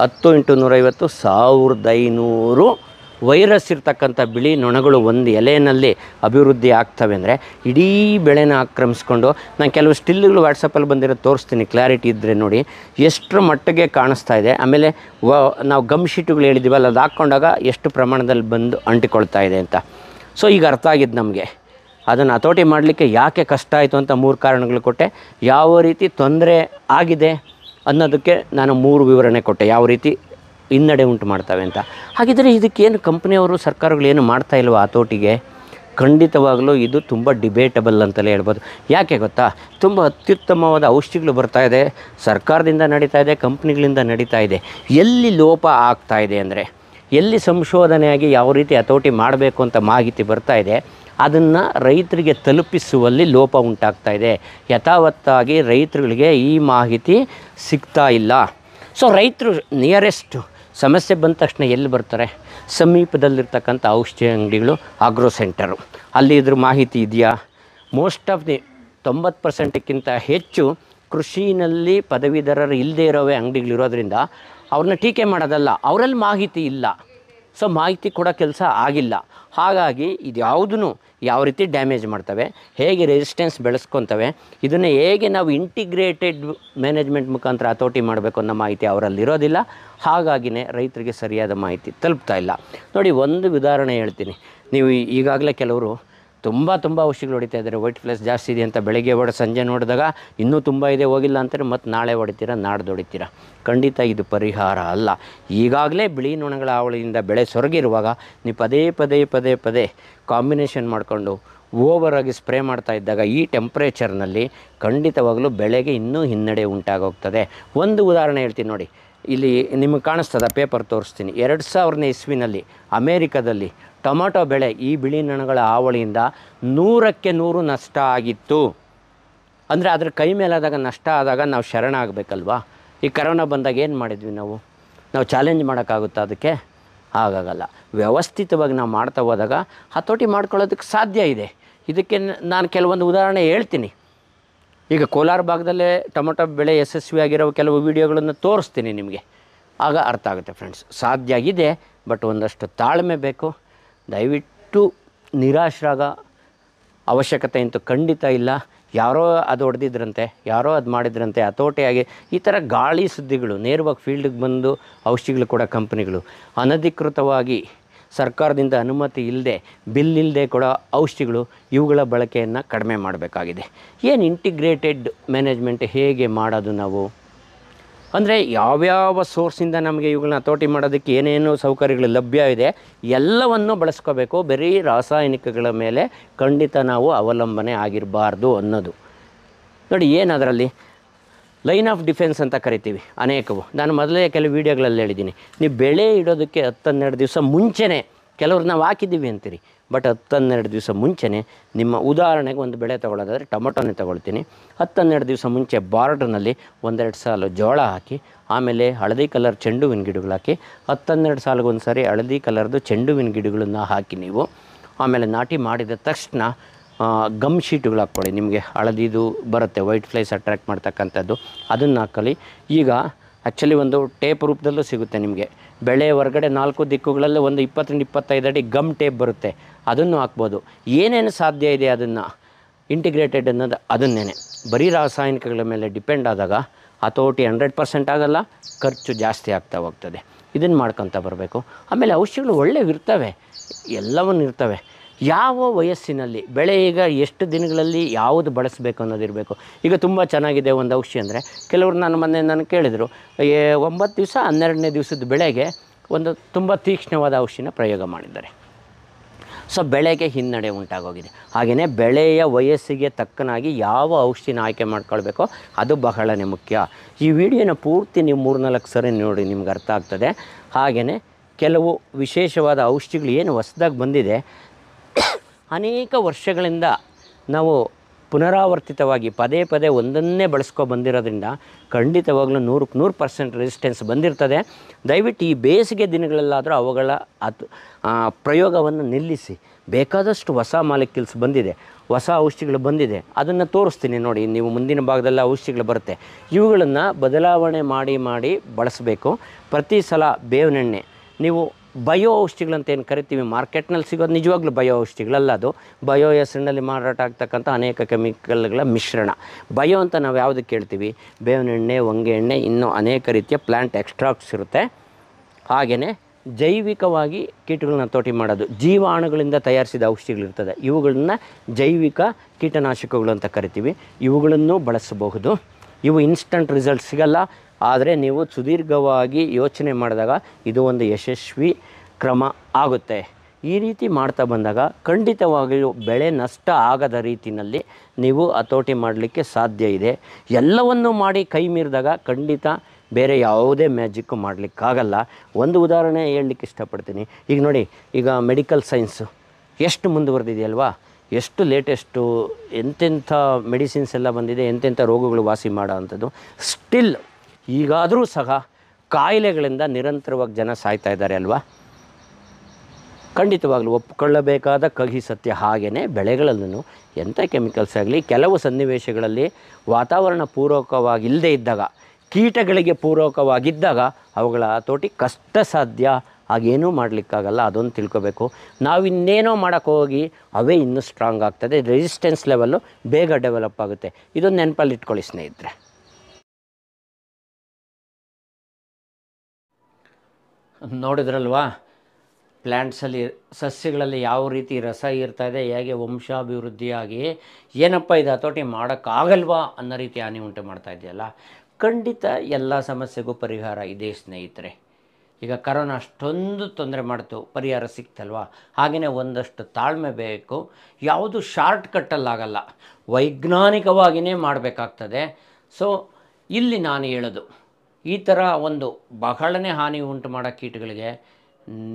Speaker 1: ಹತ್ತು ಇಂಟು ನೂರೈವತ್ತು ಸಾವಿರದ ಐನೂರು ವೈರಸ್ ಇರ್ತಕ್ಕಂಥ ಬಿಳಿ ನೊಣಗಳು ಒಂದು ಎಲೆಯಲ್ಲಿ ಅಭಿವೃದ್ಧಿ ಆಗ್ತವೆ ಅಂದರೆ ಇಡೀ ಬೆಳೆನ ಆಕ್ರಮಿಸ್ಕೊಂಡು ನಾನು ಕೆಲವು ಸ್ಟಿಲ್ಗಳು ವಾಟ್ಸಪ್ಪಲ್ಲಿ ಬಂದಿರೋ ತೋರಿಸ್ತೀನಿ, ಕ್ಲಾರಿಟಿ ಇದ್ದರೆ ನೋಡಿ. ಎಷ್ಟರ ಮಟ್ಟಿಗೆ ಕಾಣಿಸ್ತಾ ಇದೆ. ಆಮೇಲೆ ವ, ನಾವು ಗಮ್ ಶೀಟುಗಳು ಹೇಳಿದ್ದೀವಲ್ಲ, ಅದು ಹಾಕ್ಕೊಂಡಾಗ ಎಷ್ಟು ಪ್ರಮಾಣದಲ್ಲಿ ಬಂದು ಅಂಟಿಕೊಳ್ತಾ ಇದೆ ಅಂತ. ಸೊ, ಈಗ ಅರ್ಥ ಆಗಿದ್ದು ನಮಗೆ. ಅದನ್ನು ಹತೋಟಿ ಮಾಡಲಿಕ್ಕೆ ಯಾಕೆ ಕಷ್ಟ ಆಯಿತು ಅಂತ ಮೂರು ಕಾರಣಗಳು ಕೊಟ್ಟೆ. ಯಾವ ರೀತಿ ತೊಂದರೆ ಆಗಿದೆ ಅನ್ನೋದಕ್ಕೆ ನಾನು ಮೂರು ವಿವರಣೆ ಕೊಟ್ಟೆ. ಯಾವ ರೀತಿ ಹಿನ್ನಡೆ ಉಂಟು ಮಾಡ್ತವೆ ಅಂತ. ಹಾಗಿದ್ದರೆ ಇದಕ್ಕೇನು ಕಂಪ್ನಿಯವರು ಸರ್ಕಾರಗಳು ಏನು ಮಾಡ್ತಾ ಇಲ್ವಾ ಹತೋಟಿಗೆ ಖಂಡಿತವಾಗಲೂ ಇದು ತುಂಬ ಡಿಬೇಟಬಲ್ ಅಂತಲೇ ಹೇಳ್ಬೋದು. ಯಾಕೆ ಗೊತ್ತಾ? ತುಂಬ ಅತ್ಯುತ್ತಮವಾದ ಔಷಧಿಗಳು ಬರ್ತಾ ಇದೆ. ಸರ್ಕಾರದಿಂದ ನಡೀತಾ ಇದೆ ಕಂಪ್ನಿಗಳಿಂದ ನಡೀತಾ ಇದೆ. ಎಲ್ಲಿ ಲೋಪ ಆಗ್ತಾ ಇದೆ ಅಂದರೆ, ಎಲ್ಲಿ ಸಂಶೋಧನೆಯಾಗಿ ಯಾವ ರೀತಿ ಹತೋಟಿ ಮಾಡಬೇಕು ಅಂತ ಮಾಹಿತಿ ಬರ್ತಾ ಇದೆ, ಅದನ್ನು ರೈತರಿಗೆ ತಲುಪಿಸುವಲ್ಲಿ ಲೋಪ ಉಂಟಾಗ್ತಾ ಇದೆ. ಯಥಾವತ್ತಾಗಿ ರೈತರುಗಳಿಗೆ ಈ ಮಾಹಿತಿ ಸಿಗ್ತಾ ಇಲ್ಲ. ಸೊ ರೈತರು ನಿಯರೆಸ್ಟು ಸಮಸ್ಯೆ ಬಂದ ತಕ್ಷಣ ಎಲ್ಲಿ ಬರ್ತಾರೆ? ಸಮೀಪದಲ್ಲಿರ್ತಕ್ಕಂಥ ಔಷಧಿ ಅಂಗಡಿಗಳು ಆಗ್ರೋ ಸೆಂಟರು ಅಲ್ಲಿ ಇದ್ರ ಮಾಹಿತಿ ಇದೆಯಾ? ಮೋಸ್ಟ್ ಆಫ್ ದಿ ತೊಂಬತ್ತು ಪರ್ಸೆಂಟಕ್ಕಿಂತ ಹೆಚ್ಚು ಕೃಷಿನಲ್ಲಿ ಪದವೀಧರರು ಇಲ್ಲದೇ ಇರೋವೇ ಅಂಗಡಿಗಳಿರೋದ್ರಿಂದ ಅವ್ರನ್ನ ಟೀಕೆ ಮಾಡೋದಲ್ಲ, ಅವರಲ್ಲಿ ಮಾಹಿತಿ ಇಲ್ಲ. ಸೊ ಮಾಹಿತಿ ಕೊಡೋ ಕೆಲಸ ಆಗಿಲ್ಲ. ಹಾಗಾಗಿ ಇದು ಯಾವುದೂ ಯಾವ ರೀತಿ ಡ್ಯಾಮೇಜ್ ಮಾಡ್ತವೆ, ಹೇಗೆ ರೆಸಿಸ್ಟೆನ್ಸ್ ಬೆಳೆಸ್ಕೊತವೆ, ಇದನ್ನು ಹೇಗೆ ನಾವು ಇಂಟಿಗ್ರೇಟೆಡ್ ಮ್ಯಾನೇಜ್ಮೆಂಟ್ ಮುಖಾಂತರ ಹತೋಟಿ ಮಾಡಬೇಕು ಅನ್ನೋ ಮಾಹಿತಿ ಅವರಲ್ಲಿ ಇರೋದಿಲ್ಲ. ಹಾಗಾಗಿನೇ ರೈತರಿಗೆ ಸರಿಯಾದ ಮಾಹಿತಿ ತಲುಪ್ತಾ ಇಲ್ಲ. ನೋಡಿ, ಒಂದು ಉದಾಹರಣೆ ಹೇಳ್ತೀನಿ. ನೀವು ಈಗಾಗಲೇ ಕೆಲವರು ತುಂಬ ತುಂಬ ಔಷಧಿಗಳು ಹೊಡಿತಾ ಇದ್ದಾರೆ. ವೈಟ್ ಫ್ಲಸ್ ಜಾಸ್ತಿ ಇದೆ ಅಂತ ಬೆಳಗ್ಗೆ ಹೊಡೆ ಸಂಜೆ ನೋಡಿದಾಗ ಇನ್ನೂ ತುಂಬ ಇದೆ, ಹೋಗಿಲ್ಲ ಅಂತಾರೆ, ಮತ್ತು ನಾಳೆ ಹೊಡಿತೀರ, ನಾಡ್ದು ಹೊಡಿತೀರ? ಖಂಡಿತ ಇದು ಪರಿಹಾರ ಅಲ್ಲ. ಈಗಾಗಲೇ ಬಿಳಿ ನೊಣಗಳ ಹಾವಳಿಯಿಂದ ಬೆಳೆ ಸೊರಗಿರುವಾಗ ನೀವು ಪದೇ ಪದೇ ಪದೇ ಪದೇ ಕಾಂಬಿನೇಷನ್ ಮಾಡಿಕೊಂಡು ಓವರಾಗಿ ಸ್ಪ್ರೇ ಮಾಡ್ತಾ ಇದ್ದಾಗ ಈ ಟೆಂಪ್ರೇಚರ್ನಲ್ಲಿ ಖಂಡಿತವಾಗಲೂ ಬೆಳೆಗೆ ಇನ್ನೂ ಹಿನ್ನಡೆ ಉಂಟಾಗೋಗ್ತದೆ. ಒಂದು ಉದಾಹರಣೆ ಹೇಳ್ತೀನಿ ನೋಡಿ. ಇಲ್ಲಿ ನಿಮಗೆ ಕಾಣಿಸ್ತದ ಪೇಪರ್ ತೋರಿಸ್ತೀನಿ. ಎರಡು ಸಾವಿರನೇ ಇಸ್ವಿನಲ್ಲಿ ಅಮೇರಿಕದಲ್ಲಿ ಟೊಮೊಟೊ ಬೆಳೆ ಈ ಬಿಳಿ ನೊಣಗಳ ಹಾವಳಿಯಿಂದ ನೂರಕ್ಕೆ ನೂರು ನಷ್ಟ ಆಗಿತ್ತು. ಅಂದರೆ ಅದರ ಕೈ ಮೇಲಾದಾಗ ನಷ್ಟ ಆದಾಗ ನಾವು ಶರಣ ಆಗಬೇಕಲ್ವಾ? ಈ ಕರೋನಾ ಬಂದಾಗ ಏನು ಮಾಡಿದ್ವಿ ನಾವು? ನಾವು ಚಾಲೆಂಜ್ ಮಾಡೋಕ್ಕಾಗುತ್ತಾ ಅದಕ್ಕೆ? ಆಗಾಗಲ್ಲ ವ್ಯವಸ್ಥಿತವಾಗಿ ನಾವು ಮಾಡ್ತಾ ಹೋದಾಗ ಹತೋಟಿ ಮಾಡ್ಕೊಳ್ಳೋದಕ್ಕೆ ಸಾಧ್ಯ ಇದೆ. ಇದಕ್ಕೆ ನಾನು ಕೆಲವೊಂದು ಉದಾಹರಣೆ ಹೇಳ್ತೀನಿ. ಈಗ ಕೋಲಾರ ಭಾಗದಲ್ಲೇ ಟೊಮೊಟೊ ಬೆಳೆ ಯಶಸ್ವಿಯಾಗಿರೋ ಕೆಲವು ವಿಡಿಯೋಗಳನ್ನು ತೋರಿಸ್ತೀನಿ ನಿಮಗೆ. ಆಗ ಅರ್ಥ ಆಗುತ್ತೆ ಫ್ರೆಂಡ್ಸ್ ಸಾಧ್ಯ ಇದೆ ಬಟ್ ಒಂದಷ್ಟು ತಾಳ್ಮೆ ಬೇಕು. ದಯವಿಟ್ಟು ನಿರಾಶ್ರಾಗ ಅವಶ್ಯಕತೆ ಅಂತೂ ಖಂಡಿತ ಇಲ್ಲ. ಯಾರೋ ಅದು ಹೊಡೆದಿದ್ರಂತೆ, ಯಾರೋ ಅದು ಮಾಡಿದ್ರಂತೆ, ಹತೋಟಿಯಾಗಿ ಈ ಥರ ಗಾಳಿ ಸುದ್ದಿಗಳು, ನೇರವಾಗಿ ಫೀಲ್ಡಿಗೆ ಬಂದು ಔಷಧಿಗಳು ಕೊಡೋ ಕಂಪ್ನಿಗಳು, ಅನಧಿಕೃತವಾಗಿ ಸರ್ಕಾರದಿಂದ ಅನುಮತಿ ಇಲ್ಲದೆ, ಬಿಲ್ ಇಲ್ಲದೆ ಕೊಡೋ ಔಷಧಿಗಳು ಇವುಗಳ ಬಳಕೆಯನ್ನು ಕಡಿಮೆ ಮಾಡಬೇಕಾಗಿದೆ. ಏನು ಇಂಟಿಗ್ರೇಟೆಡ್ ಮ್ಯಾನೇಜ್ಮೆಂಟ್ ಹೇಗೆ ಮಾಡೋದು ನಾವು? ಅಂದರೆ ಯಾವ್ಯಾವ ಸೋರ್ಸಿಂದ ನಮಗೆ ಇವುಗಳನ್ನ ಹತೋಟಿ ಮಾಡೋದಕ್ಕೆ ಏನೇನು ಸೌಕರ್ಯಗಳು ಲಭ್ಯ ಇದೆ, ಎಲ್ಲವನ್ನು ಬಳಸ್ಕೋಬೇಕು. ಬರೀ ರಾಸಾಯನಿಕಗಳ ಮೇಲೆ ಖಂಡಿತ ನಾವು ಅವಲಂಬನೆ ಆಗಿರಬಾರ್ದು ಅನ್ನೋದು. ನೋಡಿ, ಏನದರಲ್ಲಿ? ಲೈನ್ ಆಫ್ ಡಿಫೆನ್ಸ್ ಅಂತ ಕರಿತೀವಿ, ಅನೇಕವು. ನಾನು ಮೊದಲೇ ಕೆಲವು ವೀಡಿಯೋಗಳಲ್ಲಿ ಹೇಳಿದ್ದೀನಿ. ನೀವು ಬೆಳೆ ಇಡೋದಕ್ಕೆ ಹತ್ತನ್ನೆರಡು ದಿವಸ ಮುಂಚೆನೇ ಕೆಲವ್ರು ನಾವು ಹಾಕಿದ್ದೀವಿ ಅಂತೀರಿ. ಬಟ್ ಹತ್ತನ್ನೆರಡು ದಿವಸ ಮುಂಚೆನೇ ನಿಮ್ಮ ಉದಾಹರಣೆಗೆ ಒಂದು ಬೆಳೆ ತೊಗೊಳ್ಳೋದಾದರೆ ಟೊಮೊಟೊನೇ ತೊಗೊಳ್ತೀನಿ. ಹತ್ತನ್ನೆರಡು ದಿವಸ ಮುಂಚೆ ಬಾರ್ಡ್ರ್ನಲ್ಲಿ ಒಂದೆರಡು ಸಾಲು ಜೋಳ ಹಾಕಿ, ಆಮೇಲೆ ಹಳದಿ ಕಲರ್ ಚೆಂಡುವಿನ ಗಿಡಗಳು ಹಾಕಿ, ಹತ್ತನ್ನೆರಡು ಸಾಲಿಗೊಂದು ಸಾರಿ ಹಳದಿ ಕಲರ್ದು ಚೆಂಡುವಿನ ಗಿಡಗಳನ್ನು ಹಾಕಿ ನೀವು, ಆಮೇಲೆ ನಾಟಿ ಮಾಡಿದ ತಕ್ಷಣ ಗಮ್ ಶೀಟುಗಳು ಹಾಕ್ಕೊಳ್ಳಿ. ನಿಮಗೆ ಹಳದಿದು ಬರುತ್ತೆ ವೈಟ್ ಫ್ಲೈಸ್ ಅಟ್ರ್ಯಾಕ್ಟ್ ಮಾಡ್ತಕ್ಕಂಥದ್ದು, ಅದನ್ನು ಹಾಕಲಿ ಈಗ ಆ್ಯಕ್ಚುಲಿ ಒಂದು ಟೇಪ್ ರೂಪದಲ್ಲೂ ಸಿಗುತ್ತೆ ನಿಮಗೆ. ಬೆಳೆ ಹೊರಗಡೆ ನಾಲ್ಕು ದಿಕ್ಕುಗಳಲ್ಲೇ ಒಂದು ಇಪ್ಪತ್ತರಿಂದ ಇಪ್ಪತ್ತೈದು ಅಡಿ ಗಮ್ ಟೇಪ್ ಬರುತ್ತೆ. ಅದನ್ನು ಹಾಕ್ಬೋದು. ಏನೇನು ಸಾಧ್ಯ ಇದೆ ಅದನ್ನು ಇಂಟಿಗ್ರೇಟೆಡ್ ಅನ್ನೋದು ಅದನ್ನೇ ಬರೀ ರಾಸಾಯನಿಕಗಳ ಮೇಲೆ ಡಿಪೆಂಡ್ ಆದಾಗ ಹತೋಟಿ ಹಂಡ್ರೆಡ್ ಪರ್ಸೆಂಟ್ ಆಗಲ್ಲ, ಖರ್ಚು ಜಾಸ್ತಿ ಆಗ್ತಾ ಹೋಗ್ತದೆ. ಇದನ್ನು ಮಾಡ್ಕೊತ ಬರಬೇಕು. ಆಮೇಲೆ ಔಷಧಿಗಳು ಒಳ್ಳೆಯವಿರ್ತವೆ ಎಲ್ಲವನ್ನೂ ಇರ್ತವೆ. ಯಾವ ವಯಸ್ಸಿನಲ್ಲಿ, ಬೆಳೆ ಈಗ ಎಷ್ಟು ದಿನಗಳಲ್ಲಿ ಯಾವುದು ಬಳಸಬೇಕು ಅನ್ನೋದಿರಬೇಕು ಈಗ ತುಂಬ ಚೆನ್ನಾಗಿದೆ ಒಂದು ಔಷಧಿ ಅಂದರೆ, ಕೆಲವರು ನಾನು ಮೊನ್ನೆ ನಾನು ಕೇಳಿದರು ಒಂಬತ್ತು ದಿವಸ ಹನ್ನೆರಡನೇ ದಿವಸದ ಬೆಳೆಗೆ ಒಂದು ತುಂಬ ತೀಕ್ಷ್ಣವಾದ ಔಷಧಿನ ಪ್ರಯೋಗ ಮಾಡಿದ್ದಾರೆ. ಸೊ ಬೆಳೆಗೆ ಹಿನ್ನಡೆ ಉಂಟಾಗೋಗಿದೆ. ಹಾಗೆಯೇ ಬೆಳೆಯ ವಯಸ್ಸಿಗೆ ತಕ್ಕನಾಗಿ ಯಾವ ಔಷಧಿನ ಆಯ್ಕೆ ಮಾಡ್ಕೊಳ್ಬೇಕೋ ಅದು ಬಹಳನೇ ಮುಖ್ಯ. ಈ ವಿಡಿಯೋನ ಪೂರ್ತಿ ನೀವು ಮೂರ್ನಾಲ್ಕು ಸರಿ ನೋಡಿ, ನಿಮ್ಗೆ ಅರ್ಥ ಆಗ್ತದೆ. ಹಾಗೆಯೇ ಕೆಲವು ವಿಶೇಷವಾದ ಔಷಧಿಗಳು ಏನು ಹೊಸ್ದಾಗಿ ಬಂದಿದೆ. ಅನೇಕ ವರ್ಷಗಳಿಂದ ನಾವು ಪುನರಾವರ್ತಿತವಾಗಿ ಪದೇ ಪದೇ ಒಂದನ್ನೇ ಬಳಸ್ಕೊ ಬಂದಿರೋದ್ರಿಂದ ಖಂಡಿತವಾಗ್ಲೂ ನೂರಕ್ಕೆ ನೂರು ಪರ್ಸೆಂಟ್ ರೆಸಿಸ್ಟೆನ್ಸ್ ಬಂದಿರ್ತದೆ. ದಯವಿಟ್ಟು ಈ ಬೇಸಿಗೆ ದಿನಗಳಲ್ಲಾದರೂ ಅವುಗಳ ಅತ್ ಪ್ರಯೋಗವನ್ನು ನಿಲ್ಲಿಸಿ. ಬೇಕಾದಷ್ಟು ಹೊಸ ಮಾಲಿಕ್ಯೂಲ್ಸ್ ಬಂದಿದೆ. ಹೊಸ ಔಷಧಿಗಳು ಬಂದಿದೆ. ಅದನ್ನು ತೋರಿಸ್ತೀನಿ ನೋಡಿ, ನೀವು ಮುಂದಿನ ಭಾಗದಲ್ಲಿ ಔಷಧಿಗಳು ಬರುತ್ತೆ. ಇವುಗಳನ್ನು ಬದಲಾವಣೆ ಮಾಡಿ ಮಾಡಿ ಬಳಸಬೇಕು. ಪ್ರತಿ ಸಲ ಬೇವಿನೆಣ್ಣೆ. ನೀವು ಬಯೋ ಔಷಧಿಗಳಂತ ಏನು ಕರಿತೀವಿ? ಮಾರ್ಕೆಟ್ನಲ್ಲಿ ಸಿಗೋದು ನಿಜವಾಗ್ಲೂ ಬಯೋ ಔಷಧಿಗಳಲ್ಲ ಅದು. ಬಯೋ ಹೆಸರಿನಲ್ಲಿ ಮಾರಾಟ ಆಗ್ತಕ್ಕಂಥ ಅನೇಕ ಕೆಮಿಕಲ್ಗಳ ಮಿಶ್ರಣ. ಬಯೋ ಅಂತ ನಾವು ಯಾವುದಕ್ಕೆ ಕೇಳ್ತೀವಿ? ಬೇವಿನ ಎಣ್ಣೆ ಹೊಂಗೆ ಎಣ್ಣೆ ಇನ್ನೂ ಅನೇಕ ರೀತಿಯ ಪ್ಲ್ಯಾಂಟ್ ಎಕ್ಸ್ಟ್ರಾಕ್ಟ್ಸ್ ಇರುತ್ತೆ. ಹಾಗೆಯೇ ಜೈವಿಕವಾಗಿ ಕೀಟಗಳನ್ನ ತೋಟಿ ಮಾಡೋದು, ಜೀವಾಣುಗಳಿಂದ ತಯಾರಿಸಿದ ಔಷಧಿಗಳಿರ್ತದೆ. ಇವುಗಳನ್ನ ಜೈವಿಕ ಕೀಟನಾಶಕಗಳು ಅಂತ ಕರಿತೀವಿ. ಇವುಗಳನ್ನು ಬಳಸಬಹುದು. ಇವು ಇನ್ಸ್ಟಂಟ್ ರಿಸಲ್ಟ್ ಸಿಗಲ್ಲ. ಆದರೆ ನೀವು ಸುದೀರ್ಘವಾಗಿ ಯೋಚನೆ ಮಾಡಿದಾಗ ಇದು ಒಂದು ಯಶಸ್ವಿ ಕ್ರಮ ಆಗುತ್ತೆ. ಈ ರೀತಿ ಮಾಡ್ತಾ ಬಂದಾಗ ಖಂಡಿತವಾಗಿಯೂ ಬೆಳೆ ನಷ್ಟ ಆಗದ ರೀತಿಯಲ್ಲಿ ನೀವು ಹತೋಟಿ ಮಾಡಲಿಕ್ಕೆ ಸಾಧ್ಯ ಇದೆ. ಎಲ್ಲವನ್ನೂ ಮಾಡಿ ಕೈ ಮೀರಿದಾಗ ಖಂಡಿತ ಬೇರೆ ಯಾವುದೇ ಮ್ಯಾಜಿಕ್ಕು ಮಾಡಲಿಕ್ಕಾಗಲ್ಲ. ಒಂದು ಉದಾಹರಣೆ ಹೇಳಲಿಕ್ಕೆ ಇಷ್ಟಪಡ್ತೀನಿ. ಈಗ ನೋಡಿ, ಈಗ ಮೆಡಿಕಲ್ ಸೈನ್ಸು. ಎಷ್ಟು ಮುಂದುವರೆದಿದೆಯಲ್ವಾ? ಎಷ್ಟು ಲೇಟೆಸ್ಟು, ಎಂತೆಂಥ ಮೆಡಿಸಿನ್ಸ್ ಎಲ್ಲ ಬಂದಿದೆ, ಎಂತೆಂಥ ರೋಗಗಳು ವಾಸಿ ಮಾಡೋ ಅಂಥದ್ದು. ಸ್ಟಿಲ್ ಈಗಾದರೂ ಸಹ ಕಾಯಿಲೆಗಳಿಂದ ನಿರಂತರವಾಗಿ ಜನ ಸಾಯ್ತಾ ಇದ್ದಾರೆ ಅಲ್ವಾ? ಖಂಡಿತವಾಗಲೂ ಒಪ್ಪಿಕೊಳ್ಳಬೇಕಾದ ಕಹಿ ಸತ್ಯ ಹಾಗೆಯೇ ಬೆಳೆಗಳಲ್ಲೂ ಎಂಥ ಕೆಮಿಕಲ್ಸ್ ಆಗಲಿ, ಕೆಲವು ಸನ್ನಿವೇಶಗಳಲ್ಲಿ ವಾತಾವರಣ ಪೂರ್ವಕವಾಗಿಲ್ಲದೇ ಇದ್ದಾಗ, ಕೀಟಗಳಿಗೆ ಪೂರಕವಾಗಿದ್ದಾಗ ಅವುಗಳ ಹತೋಟಿ ಕಷ್ಟ ಸಾಧ್ಯ ಹಾಗೇನೂ ಮಾಡಲಿಕ್ಕಾಗಲ್ಲ, ಅದೊಂದು ತಿಳ್ಕೊಬೇಕು. ನಾವು ಇನ್ನೇನೋ ಮಾಡೋಕ್ಕೆ ಹೋಗಿ ಅವೇ ಇನ್ನೂ ಸ್ಟ್ರಾಂಗ್ ಆಗ್ತದೆ. ರೆಸಿಸ್ಟೆನ್ಸ್ ಲೆವೆಲ್ಲು ಬೇಗ ಡೆವಲಪ್ ಆಗುತ್ತೆ. ಇದೊಂದು ನೆನಪಲ್ಲಿ ಇಟ್ಕೊಳ್ಳಿ ಸ್ನೇಹಿತರೆ. ನೋಡಿದ್ರಲ್ವಾ? ಪ್ಲ್ಯಾಂಟ್ಸಲ್ಲಿ ಸಸ್ಯಗಳಲ್ಲಿ ಯಾವ ರೀತಿ ರಸ ಇರ್ತಾ ಇದೆ, ಹೇಗೆ ವಂಶಾಭಿವೃದ್ಧಿಯಾಗಿ, ಏನಪ್ಪ ಇದು ಹತೋಟಿ ಮಾಡೋಕ್ಕಾಗಲ್ವಾ ಅನ್ನೋ ರೀತಿ ಹಾನಿ ಉಂಟು ಮಾಡ್ತಾ ಇದೆಯಲ್ಲ? ಖಂಡಿತ ಎಲ್ಲ ಸಮಸ್ಯೆಗೂ ಪರಿಹಾರ ಇದೆ ಸ್ನೇಹಿತರೆ. ಈಗ ಕರೋನಾ ಅಷ್ಟೊಂದು ತೊಂದರೆ ಮಾಡ್ತು, ಪರಿಹಾರ ಸಿಕ್ತಲ್ವಾ? ಹಾಗೆಯೇ ಒಂದಷ್ಟು ತಾಳ್ಮೆ ಬೇಕು. ಯಾವುದು ಶಾರ್ಟ್ ಕಟ್ಟಲ್ಲಾಗಲ್ಲ ವೈಜ್ಞಾನಿಕವಾಗಿಯೇ ಮಾಡಬೇಕಾಗ್ತದೆ. ಸೊ ಇಲ್ಲಿ ನಾನು ಹೇಳೋದು ಈ ಥರ ಒಂದು ಬಹಳನೇ ಹಾನಿ ಉಂಟು ಮಾಡೋ ಕೀಟಗಳಿಗೆ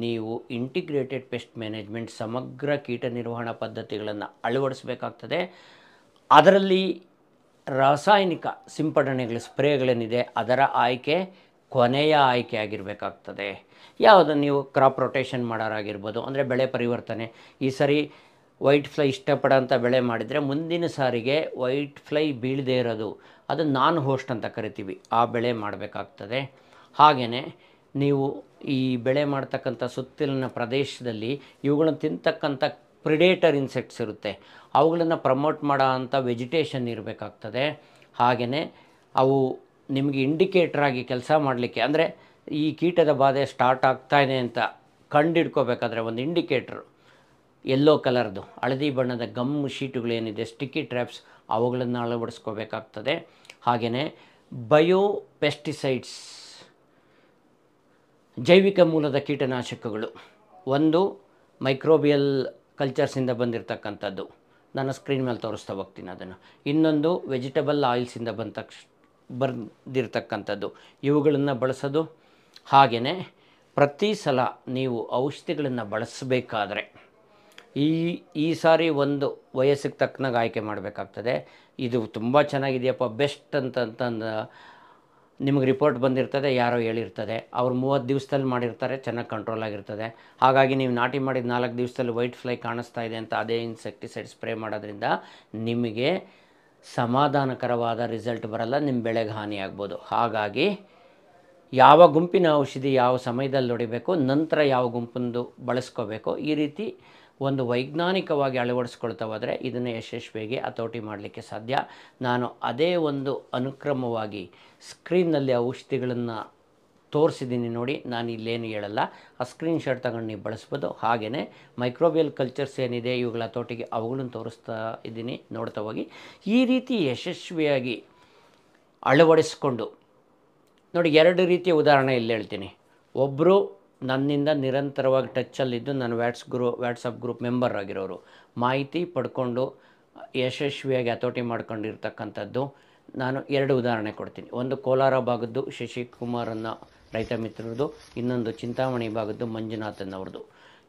Speaker 1: ನೀವು ಇಂಟಿಗ್ರೇಟೆಡ್ ಪೆಸ್ಟ್ ಮ್ಯಾನೇಜ್ಮೆಂಟ್ ಸಮಗ್ರ ಕೀಟ ನಿರ್ವಹಣಾ ಪದ್ಧತಿಗಳನ್ನು ಅಳವಡಿಸಬೇಕಾಗ್ತದೆ. ಅದರಲ್ಲಿ ರಾಸಾಯನಿಕ ಸಿಂಪಡಣೆಗಳು ಸ್ಪ್ರೇಗಳೇನಿದೆ, ಅದರ ಆಯ್ಕೆ ಕೊನೆಯ ಆಯ್ಕೆ ಆಗಿರಬೇಕಾಗ್ತದೆ. ಯಾವುದು ನೀವು ಕ್ರಾಪ್ ರೊಟೇಷನ್ ಮಾಡೋರಾಗಿರ್ಬೋದು, ಅಂದರೆ ಬೆಳೆ ಪರಿವರ್ತನೆ. ಈ ಸರಿ ವೈಟ್ ಫ್ಲೈ ಇಷ್ಟಪಡೋಂಥ ಬೆಳೆ ಮಾಡಿದರೆ ಮುಂದಿನ ಸಾರಿಗೆ ವೈಟ್ ಫ್ಲೈ ಬೀಳದೇ ಇರೋದು. ಅದು ನಾನ್ ಹೋಸ್ಟ್ ಅಂತ ಕರಿತೀವಿ. ಆ ಬೆಳೆ ಮಾಡಬೇಕಾಗ್ತದೆ. ಹಾಗೆಯೇ ನೀವು ಈ ಬೆಳೆ ಮಾಡ್ತಕ್ಕಂಥ ಸುತ್ತಲಿನ ಪ್ರದೇಶದಲ್ಲಿ ಇವುಗಳನ್ನು ತಿಂತಕ್ಕಂಥ ಪ್ರಿಡೇಟರ್ ಇನ್ಸೆಕ್ಟ್ಸ್ ಇರುತ್ತೆ. ಅವುಗಳನ್ನು ಪ್ರಮೋಟ್ ಮಾಡೋ ಅಂಥ ವೆಜಿಟೇಷನ್ ಇರಬೇಕಾಗ್ತದೆ. ಹಾಗೆಯೇ ಅವು ನಿಮಗೆ ಇಂಡಿಕೇಟ್ರ್ ಆಗಿ ಕೆಲಸ ಮಾಡಲಿಕ್ಕೆ ಅಂದರೆ ಈ ಕೀಟದ ಬಾಧೆ ಸ್ಟಾರ್ಟ್ ಆಗ್ತಾಯಿದೆ ಅಂತ ಕಂಡಿಡ್ಕೋಬೇಕಾದ್ರೆ ಒಂದು ಇಂಡಿಕೇಟ್ರ್. ಯೆಲ್ಲೋ ಕಲರ್ದು. ಹಳದಿ ಬಣ್ಣದ ಗಮ್ ಶೀಟುಗಳೇನಿದೆ ಸ್ಟಿಕ್ಕಿ ಟ್ರ್ಯಾಪ್ಸ್ ಅವುಗಳನ್ನು ಅಳವಡಿಸ್ಕೋಬೇಕಾಗ್ತದೆ. ಹಾಗೆಯೇ ಬಯೋ ಪೆಸ್ಟಿಸೈಡ್ಸ್, ಜೈವಿಕ ಮೂಲದ ಕೀಟನಾಶಕಗಳು. ಒಂದು, ಮೈಕ್ರೋಬಿಯಲ್ ಕಲ್ಚರ್ಸಿಂದ ಬಂದಿರತಕ್ಕಂಥದ್ದು. ನಾನು ಸ್ಕ್ರೀನ್ ಮೇಲೆ ತೋರಿಸ್ತಾ ಹೋಗ್ತೀನಿ ಅದನ್ನು. ಇನ್ನೊಂದು, ವೆಜಿಟಬಲ್ ಆಯಿಲ್ಸಿಂದ ಬಂದ ತಕ್ಷ ಬಂದಿರತಕ್ಕಂಥದ್ದು. ಇವುಗಳನ್ನು ಬಳಸೋದು ಹಾಗೆಯೇ ಪ್ರತಿ ಸಲ ನೀವು ಔಷಧಿಗಳನ್ನು ಬಳಸಬೇಕಾದ್ರೆ ಈ ಈ ಸಾರಿ ಒಂದು ವಯಸ್ಸಿಗೆ ತಕ್ಕನಾಗ ಆಯ್ಕೆ ಮಾಡಬೇಕಾಗ್ತದೆ. ಇದು ತುಂಬ ಚೆನ್ನಾಗಿದೆಯಪ್ಪ, ಬೆಸ್ಟ್ ಅಂತಂತಂದು ನಿಮಗೆ ರಿಪೋರ್ಟ್ ಬಂದಿರ್ತದೆ, ಯಾರೋ ಹೇಳಿರ್ತದೆ. ಅವ್ರು ಮೂವತ್ತು ದಿವಸದಲ್ಲಿ ಮಾಡಿರ್ತಾರೆ, ಚೆನ್ನಾಗಿ ಕಂಟ್ರೋಲ್ ಆಗಿರ್ತದೆ. ಹಾಗಾಗಿ ನೀವು ನಾಟಿ ಮಾಡಿದ ನಾಲ್ಕು ದಿವಸದಲ್ಲಿ ವೈಟ್ ಫ್ಲೈ ಕಾಣಿಸ್ತಾ ಇದೆ ಅಂತ ಅದೇ ಇನ್ಸೆಕ್ಟಿಸೈಡ್ ಸ್ಪ್ರೇ ಮಾಡೋದ್ರಿಂದ ನಿಮಗೆ ಸಮಾಧಾನಕರವಾದ ರಿಸಲ್ಟ್ ಬರಲ್ಲ, ನಿಮ್ಮ ಬೆಳೆಗೆ ಹಾನಿ ಆಗ್ಬೋದು. ಹಾಗಾಗಿ ಯಾವ ಗುಂಪಿನ ಔಷಧಿ ಯಾವ ಸಮಯದಲ್ಲಿ ಹೊಡಿಬೇಕು, ನಂತರ ಯಾವ ಗುಂಪಂದು ಬಳಸ್ಕೋಬೇಕು, ಈ ರೀತಿ ಒಂದು ವೈಜ್ಞಾನಿಕವಾಗಿ ಅಳವಡಿಸ್ಕೊಳ್ತಾ ಹೋದರೆ ಇದನ್ನು ಯಶಸ್ವಿಯಾಗಿ ಹತೋಟಿ ಮಾಡಲಿಕ್ಕೆ ಸಾಧ್ಯ. ನಾನು ಅದೇ ಒಂದು ಅನುಕ್ರಮವಾಗಿ ಸ್ಕ್ರೀನ್ನಲ್ಲಿ ಔಷಧಿಗಳನ್ನು ತೋರಿಸಿದ್ದೀನಿ ನೋಡಿ, ನಾನು ಇಲ್ಲೇನು ಹೇಳಲ್ಲ. ಆ ಸ್ಕ್ರೀನ್ ಶಾಟ್ ತಗೊಂಡು ನೀವು ಬಳಸ್ಬೋದು. ಹಾಗೆಯೇ ಮೈಕ್ರೋಬಿಯಲ್ ಕಲ್ಚರ್ಸ್ ಏನಿದೆ, ಇವುಗಳ ತೋಟಿಗೆ ಅವುಗಳನ್ನು ತೋರಿಸ್ತಾ ಇದ್ದೀನಿ ನೋಡ್ತಾ ಹೋಗಿ. ಈ ರೀತಿ ಯಶಸ್ವಿಯಾಗಿ ಅಳವಡಿಸ್ಕೊಂಡು ನೋಡಿ, ಎರಡು ರೀತಿಯ ಉದಾಹರಣೆ ಇಲ್ಲಿ ಹೇಳ್ತೀನಿ. ಒಬ್ಬರು ನನ್ನಿಂದ ನಿರಂತರವಾಗಿ ಟಚ್ಚಲ್ಲಿದ್ದು ನಾನು ವ್ಯಾಟ್ಸ್ ಗ್ರೂ ವ್ಯಾಟ್ಸಪ್ ಗ್ರೂಪ್ ಮೆಂಬರ್ ಆಗಿರೋರು. ಮಾಹಿತಿ ಪಡ್ಕೊಂಡು ಯಶಸ್ವಿಯಾಗಿ ಹತೋಟಿ ಮಾಡ್ಕೊಂಡಿರ್ತಕ್ಕಂಥದ್ದು ನಾನು ಎರಡು ಉದಾಹರಣೆ ಕೊಡ್ತೀನಿ. ಒಂದು ಕೋಲಾರ ಭಾಗದ್ದು ಶಶಿಕುಮಾರ್ ಅನ್ನೋ ರೈತ ಮಿತ್ರರದು, ಇನ್ನೊಂದು ಚಿಂತಾಮಣಿ ಭಾಗದ್ದು ಮಂಜುನಾಥನ್ ಅವ್ರದ್ದು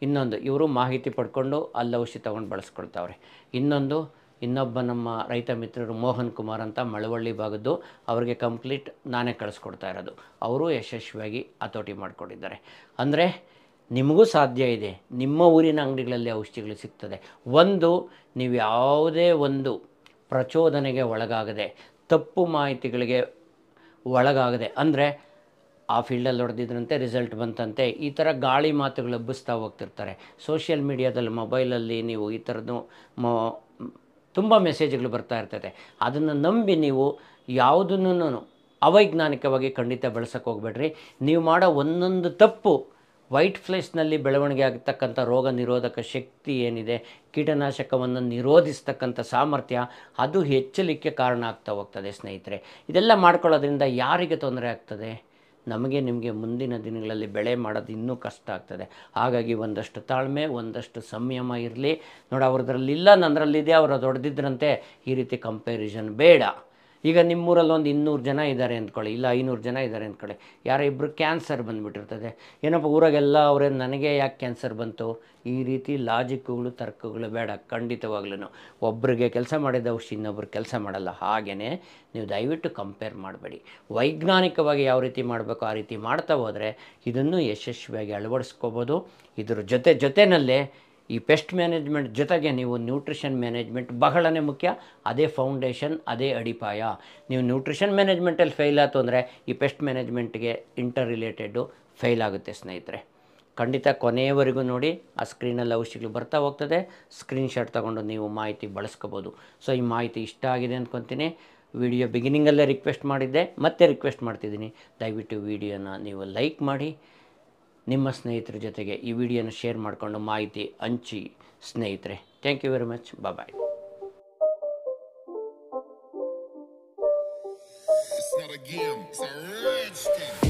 Speaker 1: ಇನ್ನೊಂದು ಇವರು ಮಾಹಿತಿ ಪಡ್ಕೊಂಡು ಅಲ್ಲಿ ಔಷಧಿ ತೊಗೊಂಡು ಬಳಸ್ಕೊಳ್ತಾವ್ರೆ. ಇನ್ನೊಂದು ಇನ್ನೊಬ್ಬ ನಮ್ಮ ರೈತ ಮಿತ್ರರು ಮೋಹನ್ ಕುಮಾರ್ ಅಂತ ಮಳವಳ್ಳಿ ಭಾಗದ್ದು, ಅವರಿಗೆ ಕಂಪ್ಲೀಟ್ ನಾನೇ ಕಳಿಸ್ಕೊಡ್ತಾ ಇರೋದು. ಅವರು ಯಶಸ್ವಿಯಾಗಿ ಹತೋಟಿ ಮಾಡಿಕೊಂಡಿದ್ದಾರೆ. ಅಂದರೆ ನಿಮಗೂ ಸಾಧ್ಯ ಇದೆ. ನಿಮ್ಮ ಊರಿನ ಅಂಗಡಿಗಳಲ್ಲಿ ಔಷಧಿಗಳು ಸಿಗ್ತದೆ. ಒಂದು, ನೀವು ಯಾವುದೇ ಒಂದು ಪ್ರಚೋದನೆಗೆ ಒಳಗಾಗದೆ, ತಪ್ಪು ಮಾಹಿತಿಗಳಿಗೆ ಒಳಗಾಗದೆ, ಅಂದರೆ ಆ ಫೀಲ್ಡಲ್ಲಿ ಹೊಡೆದಿದ್ರಂತೆ ರಿಸಲ್ಟ್ ಬಂತಂತೆ, ಈ ಥರ ಗಾಳಿ ಮಾತುಗಳು ಹಬ್ಬಿಸ್ತಾ ಹೋಗ್ತಿರ್ತಾರೆ. ಸೋಷಿಯಲ್ ಮೀಡಿಯಾದಲ್ಲಿ ಮೊಬೈಲಲ್ಲಿ ನೀವು ಈ ಥರದ್ದು ಮೊ ತುಂಬ ಮೆಸೇಜ್ಗಳು ಬರ್ತಾ ಇರ್ತದೆ. ಅದನ್ನು ನಂಬಿ ನೀವು ಯಾವುದನ್ನು ಅವೈಜ್ಞಾನಿಕವಾಗಿ ಖಂಡಿತ ಬೆಳೆಸೋಕೆ ಹೋಗ್ಬೇಡ್ರಿ. ನೀವು ಮಾಡೋ ಒಂದೊಂದು ತಪ್ಪು ವೈಟ್ ಫ್ಲೆಶ್ನಲ್ಲಿ ಬೆಳವಣಿಗೆ ಆಗತಕ್ಕಂಥ ರೋಗ ನಿರೋಧಕ ಶಕ್ತಿ ಏನಿದೆ, ಕೀಟನಾಶಕವನ್ನು ನಿರೋಧಿಸ್ತಕ್ಕಂಥ ಸಾಮರ್ಥ್ಯ ಅದು ಹೆಚ್ಚಲಿಕ್ಕೆ ಕಾರಣ ಆಗ್ತಾ ಹೋಗ್ತದೆ ಸ್ನೇಹಿತರೆ. ಇದೆಲ್ಲ ಮಾಡ್ಕೊಳ್ಳೋದ್ರಿಂದ ಯಾರಿಗೆ ತೊಂದರೆ ಆಗ್ತದೆ? ನಮಗೆ ನಿಮಗೆ ಮುಂದಿನ ದಿನಗಳಲ್ಲಿ ಬೆಳೆ ಮಾಡೋದು ಇನ್ನೂ ಕಷ್ಟ ಆಗ್ತದೆ. ಹಾಗಾಗಿ ಒಂದಷ್ಟು ತಾಳ್ಮೆ, ಒಂದಷ್ಟು ಸಂಯಮ ಇರಲಿ. ನೋಡಿ ಅವ್ರದ್ರಲ್ಲಿಲ್ಲ ನನ್ನರಲ್ಲಿದೆ ಅವ್ರು ದೊಡ್ಡದಿದ್ರಂತೆ, ಈ ರೀತಿ ಕಂಪ್ಯಾರಿಸನ್ ಬೇಡ. ಈಗ ನಿಮ್ಮೂರಲ್ಲಿ ಒಂದು ಇನ್ನೂರು ಜನ ಇದ್ದಾರೆ ಅಂದ್ಕೊಳ್ಳಿ, ಇಲ್ಲ ಐನೂರು ಜನ ಇದ್ದಾರೆ ಅಂದ್ಕೊಳ್ಳಿ. ಯಾರೋ ಇಬ್ಬರು ಕ್ಯಾನ್ಸರ್ ಬಂದುಬಿಟ್ಟಿರ್ತದೆ. ಏನಪ್ಪ ಊರಾಗೆಲ್ಲ ಅವರೇ, ನನಗೆ ಯಾಕೆ ಕ್ಯಾನ್ಸರ್ ಬಂತು? ಈ ರೀತಿ ಲಾಜಿಕ್ಗಳು ತರ್ಕಗಳು ಬೇಡ ಖಂಡಿತವಾಗ್ಲೂ ಒಬ್ಬರಿಗೆ ಕೆಲಸ ಮಾಡಿದ ಔಷಧಿ ಇನ್ನೊಬ್ರು ಕೆಲಸ ಮಾಡಲ್ಲ. ಹಾಗೆಯೇ ನೀವು ದಯವಿಟ್ಟು ಕಂಪೇರ್ ಮಾಡಬೇಡಿ. ವೈಜ್ಞಾನಿಕವಾಗಿ ಯಾವ ರೀತಿ ಮಾಡಬೇಕು, ಆ ರೀತಿ ಮಾಡ್ತಾ ಹೋದರೆ ಇದನ್ನು ಯಶಸ್ವಿಯಾಗಿ ಅಳವಡಿಸ್ಕೋಬೋದು. ಇದರ ಜೊತೆ ಜೊತೆಯಲ್ಲೇ ಈ ಪೆಸ್ಟ್ ಮ್ಯಾನೇಜ್ಮೆಂಟ್ ಜೊತೆಗೆ ನೀವು ನ್ಯೂಟ್ರಿಷನ್ ಮ್ಯಾನೇಜ್ಮೆಂಟ್ ಬಹಳನೇ ಮುಖ್ಯ, ಅದೇ ಫೌಂಡೇಶನ್ ಅದೇ ಅಡಿಪಾಯ. ನೀವು ನ್ಯೂಟ್ರಿಷನ್ ಮ್ಯಾನೇಜ್ಮೆಂಟಲ್ಲಿ ಫೇಲ್ ಆಯಿತು ಅಂದರೆ ಈ ಪೆಸ್ಟ್ ಮ್ಯಾನೇಜ್ಮೆಂಟ್ಗೆ ಇಂಟರ್ ರಿಲೇಟೆಡು ಫೇಲ್ ಆಗುತ್ತೆ ಸ್ನೇಹಿತರೆ. ಖಂಡಿತ ಕೊನೆಯವರೆಗೂ ನೋಡಿ, ಆ ಸ್ಕ್ರೀನಲ್ಲಿ ಔಷಧಿಗಳು ಬರ್ತಾ ಹೋಗ್ತದೆ ಸ್ಕ್ರೀನ್ಶಾಟ್ ತೊಗೊಂಡು ನೀವು ಮಾಹಿತಿ ಬಳಸ್ಕೋಬೋದು. ಸೊ ಈ ಮಾಹಿತಿ ಇಷ್ಟ ಆಗಿದೆ ಅಂದ್ಕೊತೀನಿ ವಿಡಿಯೋ ಬಿಗಿನಿಂಗಲ್ಲೇ ರಿಕ್ವೆಸ್ಟ್ ಮಾಡಿದ್ದೆ, ಮತ್ತೆ ರಿಕ್ವೆಸ್ಟ್ ಮಾಡ್ತಿದ್ದೀನಿ. ದಯವಿಟ್ಟು ವಿಡಿಯೋನ ನೀವು ಲೈಕ್ ಮಾಡಿ ನಿಮ್ಮ ಸ್ನೇಹಿತರ ಜೊತೆಗೆ ಈ ವಿಡಿಯೋನ ಶೇರ್ ಮಾಡಿಕೊಂಡು ಮಾಹಿತಿ, ಹಂಚಿ ಸ್ನೇಹಿತರೆ. Thank you very much bye
Speaker 2: It's.